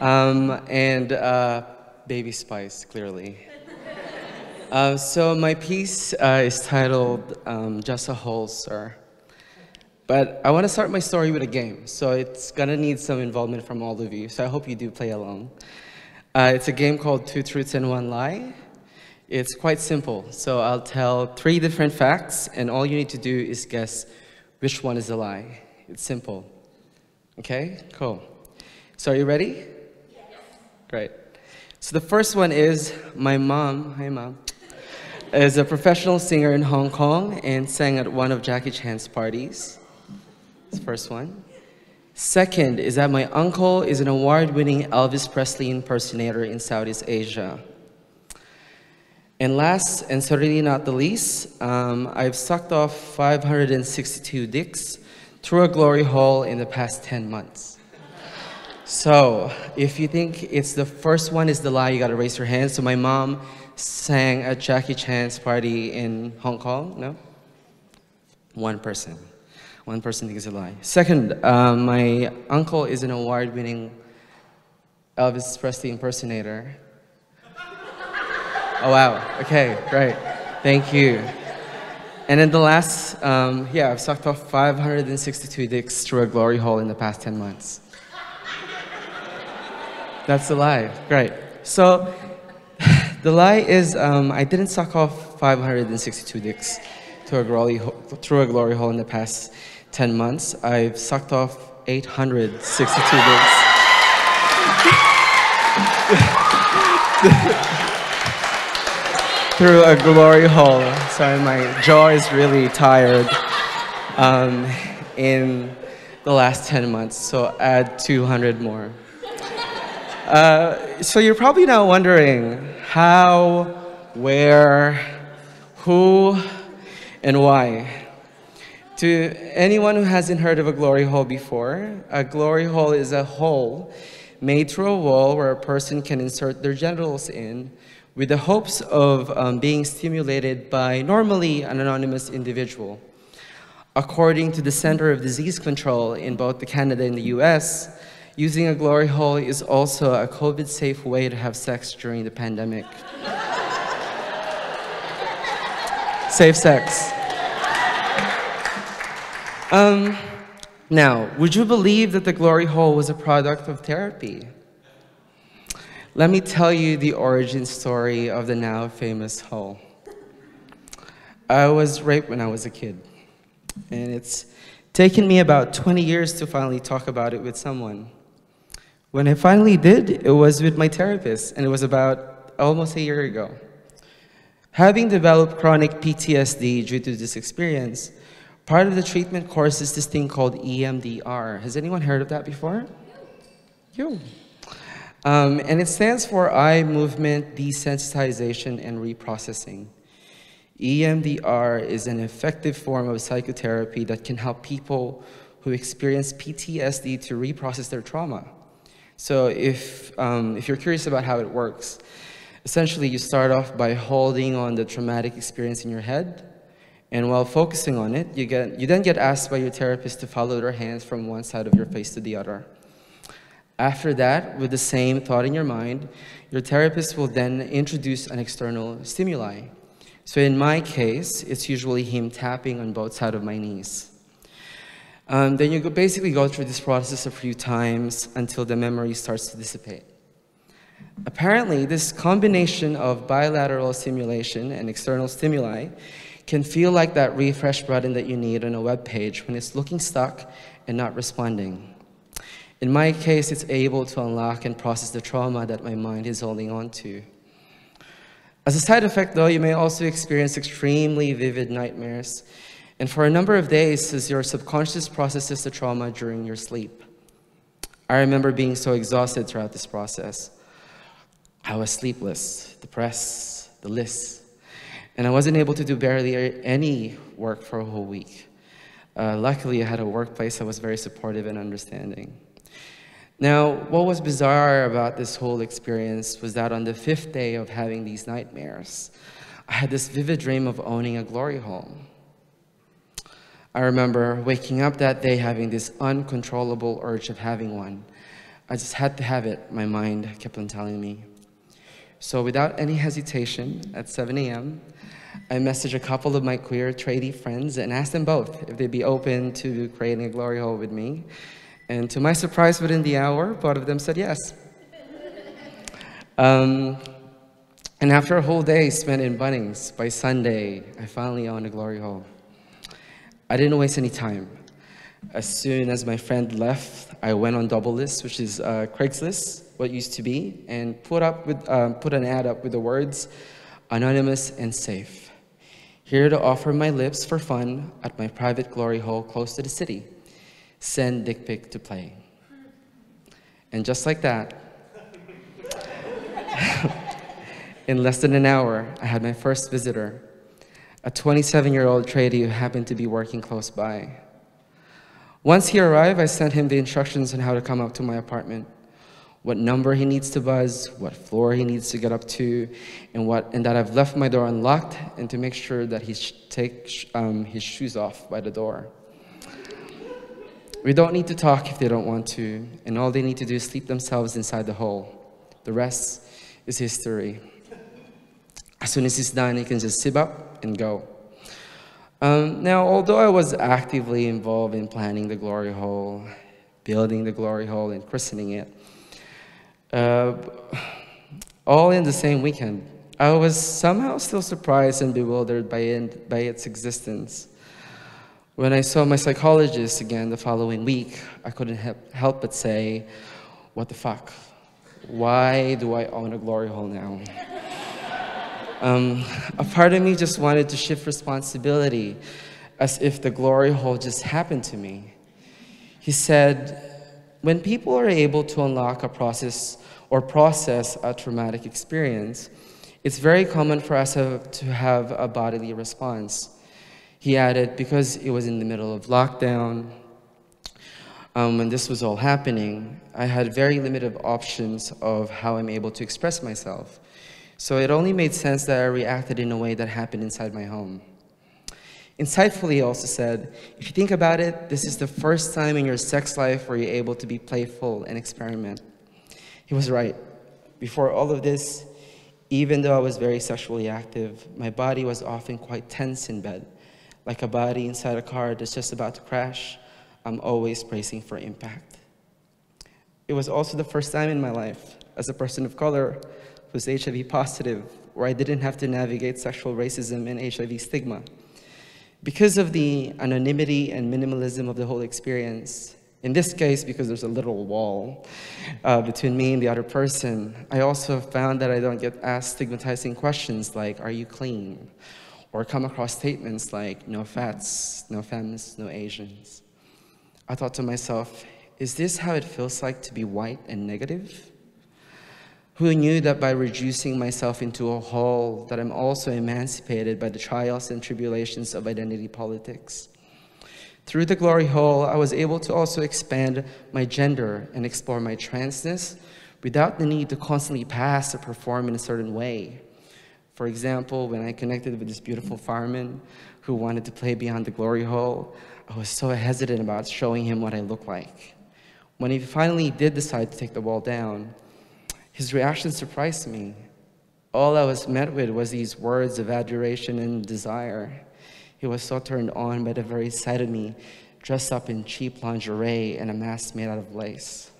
Um, and uh, Baby Spice, clearly. Uh, so my piece uh, is titled um, Just a Hole, Sir. But I want to start my story with a game, so it's gonna need some involvement from all of you, so I hope you do play along. Uh, it's a game called Two Truths and One Lie. It's quite simple, so I'll tell three different facts, and all you need to do is guess which one is a lie. It's simple. Okay, cool. So are you ready? Yes. Great. So the first one is my mom, hi mom, is a professional singer in Hong Kong and sang at one of Jackie Chan's parties. That's the first one. Second is that my uncle is an award-winning Elvis Presley impersonator in Southeast Asia. And last, and certainly not the least, um, I've sucked off 562 dicks through a glory hole in the past 10 months. So, if you think it's the first one is the lie, you gotta raise your hand. So my mom sang at Jackie Chan's party in Hong Kong, no? One person. One person thinks it's a lie. Second, uh, my uncle is an award-winning Elvis Presley impersonator. Oh, wow. Okay, great. Thank you. And then the last, um, yeah, I've sucked off 562 dicks through a glory hole in the past 10 months. That's the lie. Great. So, the lie is um, I didn't suck off 562 dicks through a glory through a glory hole in the past 10 months, I've sucked off 862 dicks. Through a glory hole. Sorry, my jaw is really tired um, in the last 10 months, so add 200 more. Uh, so you're probably now wondering how, where, who, and why. To anyone who hasn't heard of a glory hole before, a glory hole is a hole made through a wall where a person can insert their genitals in with the hopes of um, being stimulated by normally an anonymous individual. According to the Center of Disease Control in both the Canada and the US, using a glory hole is also a COVID-safe way to have sex during the pandemic. Safe sex. Um, now, would you believe that the glory hole was a product of therapy? Let me tell you the origin story of the now famous hole. I was raped when I was a kid, and it's taken me about 20 years to finally talk about it with someone. When I finally did, it was with my therapist, and it was about almost a year ago. Having developed chronic PTSD due to this experience, Part of the treatment course is this thing called EMDR. Has anyone heard of that before? You. Um, and it stands for Eye Movement Desensitization and Reprocessing. EMDR is an effective form of psychotherapy that can help people who experience PTSD to reprocess their trauma. So if, um, if you're curious about how it works, essentially you start off by holding on the traumatic experience in your head, And while focusing on it, you, get, you then get asked by your therapist to follow their hands from one side of your face to the other. After that, with the same thought in your mind, your therapist will then introduce an external stimuli. So in my case, it's usually him tapping on both sides of my knees. Um, then you basically go through this process a few times until the memory starts to dissipate. Apparently, this combination of bilateral stimulation and external stimuli can feel like that refresh button that you need on a web page when it's looking stuck and not responding. In my case, it's able to unlock and process the trauma that my mind is holding on to. As a side effect, though, you may also experience extremely vivid nightmares, and for a number of days as your subconscious processes the trauma during your sleep. I remember being so exhausted throughout this process. I was sleepless, depressed, the list. And I wasn't able to do barely any work for a whole week. Uh, luckily, I had a workplace that was very supportive and understanding. Now, what was bizarre about this whole experience was that on the fifth day of having these nightmares, I had this vivid dream of owning a glory hole. I remember waking up that day having this uncontrollable urge of having one. I just had to have it, my mind kept on telling me. So without any hesitation, at 7 a.m., I messaged a couple of my queer tradie friends and asked them both if they'd be open to creating a glory hole with me. And to my surprise, within the hour, both of them said yes. Um, and after a whole day spent in Bunnings, by Sunday, I finally owned a glory hole. I didn't waste any time. As soon as my friend left, I went on Doublelist, which is uh, Craigslist, what used to be, and put, up with, um, put an ad up with the words, anonymous and safe. Here to offer my lips for fun at my private glory hole close to the city. Send dick pic to play. And just like that, in less than an hour, I had my first visitor, a 27-year-old tradie who happened to be working close by. Once he arrived, I sent him the instructions on how to come up to my apartment what number he needs to buzz, what floor he needs to get up to, and, what, and that I've left my door unlocked, and to make sure that he takes um, his shoes off by the door. We don't need to talk if they don't want to, and all they need to do is sleep themselves inside the hole. The rest is history. As soon as it's done, he can just sit up and go. Um, now, although I was actively involved in planning the glory hole, building the glory hole, and christening it, uh, all in the same weekend. I was somehow still surprised and bewildered by, by its existence. When I saw my psychologist again the following week, I couldn't help, but say, what the fuck? Why do I own a glory hole now? um, a part of me just wanted to shift responsibility as if the glory hole just happened to me. He said, when people are able to unlock a process or process a traumatic experience, it's very common for us to have a bodily response. He added, because it was in the middle of lockdown, um, when this was all happening, I had very limited options of how I'm able to express myself. So it only made sense that I reacted in a way that happened inside my home. Insightfully, he also said, if you think about it, this is the first time in your sex life where you're able to be playful and experiment. He was right. Before all of this, even though I was very sexually active, my body was often quite tense in bed. Like a body inside a car that's just about to crash, I'm always bracing for impact. It was also the first time in my life, as a person of color who's HIV positive, where I didn't have to navigate sexual racism and HIV stigma. Because of the anonymity and minimalism of the whole experience, in this case, because there's a little wall uh, between me and the other person, I also found that I don't get asked stigmatizing questions like, are you clean? Or come across statements like, no fats, no femmes, no Asians. I thought to myself, is this how it feels like to be white and negative? Who knew that by reducing myself into a hole that I'm also emancipated by the trials and tribulations of identity politics? Through the glory hole, I was able to also expand my gender and explore my transness without the need to constantly pass or perform in a certain way. For example, when I connected with this beautiful fireman who wanted to play Beyond the Glory Hole, I was so hesitant about showing him what I look like. When he finally did decide to take the wall down, his reaction surprised me. All I was met with was these words of adoration and desire. He was so turned on by the very sight of me, dressed up in cheap lingerie and a mask made out of lace.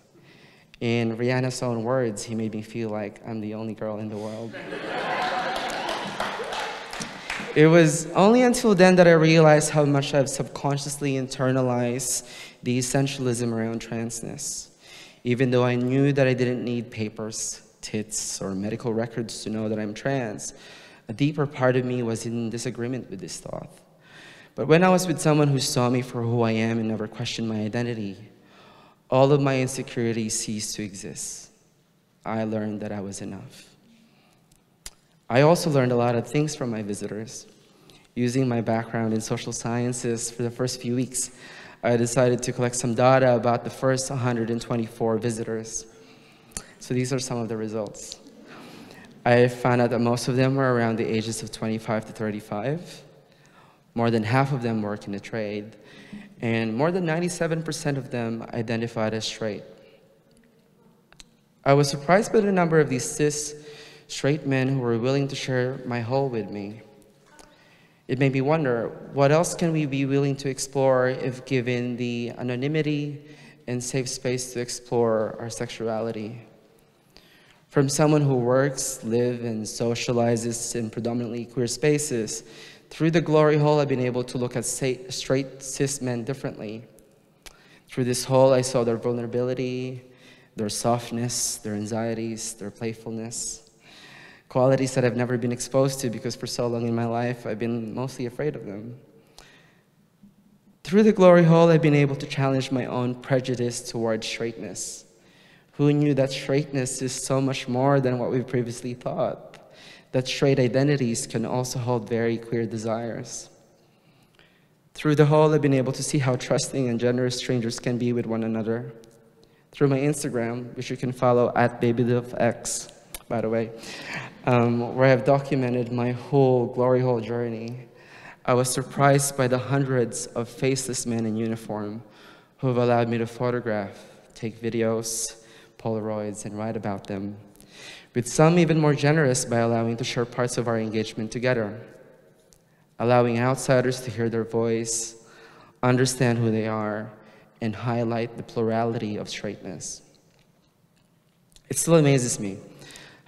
In Rihanna's own words, he made me feel like I'm the only girl in the world. It was only until then that I realized how much I've subconsciously internalized the essentialism around transness. Even though I knew that I didn't need papers, tits, or medical records to know that I'm trans, a deeper part of me was in disagreement with this thought. But when I was with someone who saw me for who I am and never questioned my identity, all of my insecurities ceased to exist. I learned that I was enough. I also learned a lot of things from my visitors. Using my background in social sciences for the first few weeks, I decided to collect some data about the first 124 visitors. So these are some of the results. I found out that most of them were around the ages of 25 to 35. More than half of them work in the trade, and more than 97% of them identified as straight. I was surprised by the number of these cis straight men who were willing to share my hole with me. It made me wonder, what else can we be willing to explore if given the anonymity and safe space to explore our sexuality? From someone who works, lives, and socializes in predominantly queer spaces, through the glory hole, I've been able to look at straight cis men differently. Through this hole, I saw their vulnerability, their softness, their anxieties, their playfulness qualities that I've never been exposed to because for so long in my life I've been mostly afraid of them. Through the glory hole, I've been able to challenge my own prejudice towards straightness. Who knew that straightness is so much more than what we've previously thought? That straight identities can also hold very queer desires. Through the hole, I've been able to see how trusting and generous strangers can be with one another. Through my Instagram, which you can follow at BabyDoveX, by the way, um, where I've documented my whole glory hole journey. I was surprised by the hundreds of faceless men in uniform who have allowed me to photograph, take videos, Polaroids, and write about them, with some even more generous by allowing to share parts of our engagement together, allowing outsiders to hear their voice, understand who they are, and highlight the plurality of straightness. It still amazes me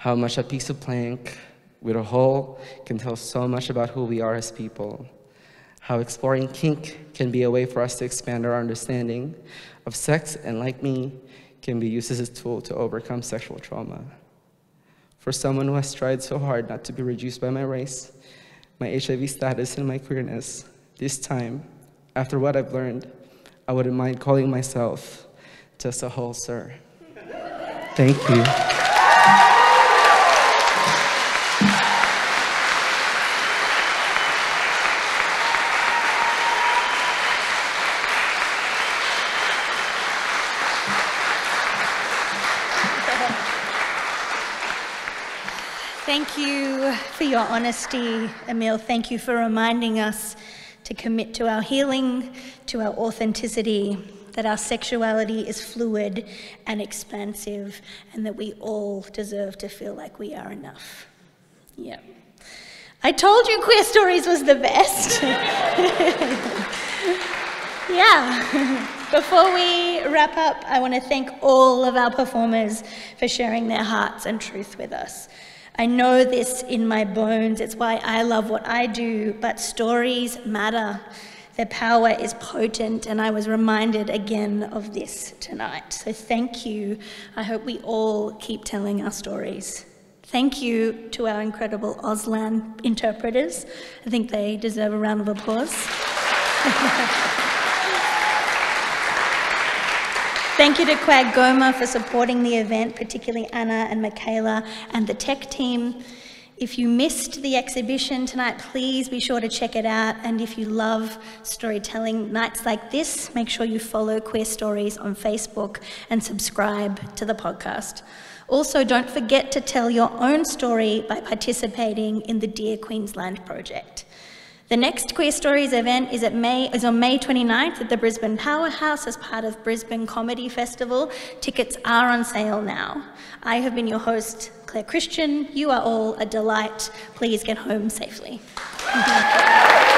how much a piece of plank with a hole can tell so much about who we are as people, how exploring kink can be a way for us to expand our understanding of sex and, like me, can be used as a tool to overcome sexual trauma. For someone who has tried so hard not to be reduced by my race, my HIV status, and my queerness, this time, after what I've learned, I wouldn't mind calling myself just a hole sir. Thank you. Your honesty, Emil. Thank you for reminding us to commit to our healing, to our authenticity, that our sexuality is fluid and expansive, and that we all deserve to feel like we are enough. Yeah. I told you Queerstories was the best. yeah. Before we wrap up, I want to thank all of our performers for sharing their hearts and truth with us. I know this in my bones. It's why I love what I do, but stories matter. Their power is potent, and I was reminded again of this tonight. So thank you. I hope we all keep telling our stories. Thank you to our incredible Auslan interpreters. I think they deserve a round of applause. Thank you to QAGOMA for supporting the event, particularly Anna and Michaela and the tech team. If you missed the exhibition tonight, please be sure to check it out. And if you love storytelling nights like this, make sure you follow Queerstories on Facebook and subscribe to the podcast. Also, don't forget to tell your own story by participating in the Dear Queensland project. The next Queerstories event is, at May, is on May 29th at the Brisbane Powerhouse as part of Brisbane Comedy Festival. Tickets are on sale now. I have been your host, Claire Christian. You are all a delight. Please get home safely.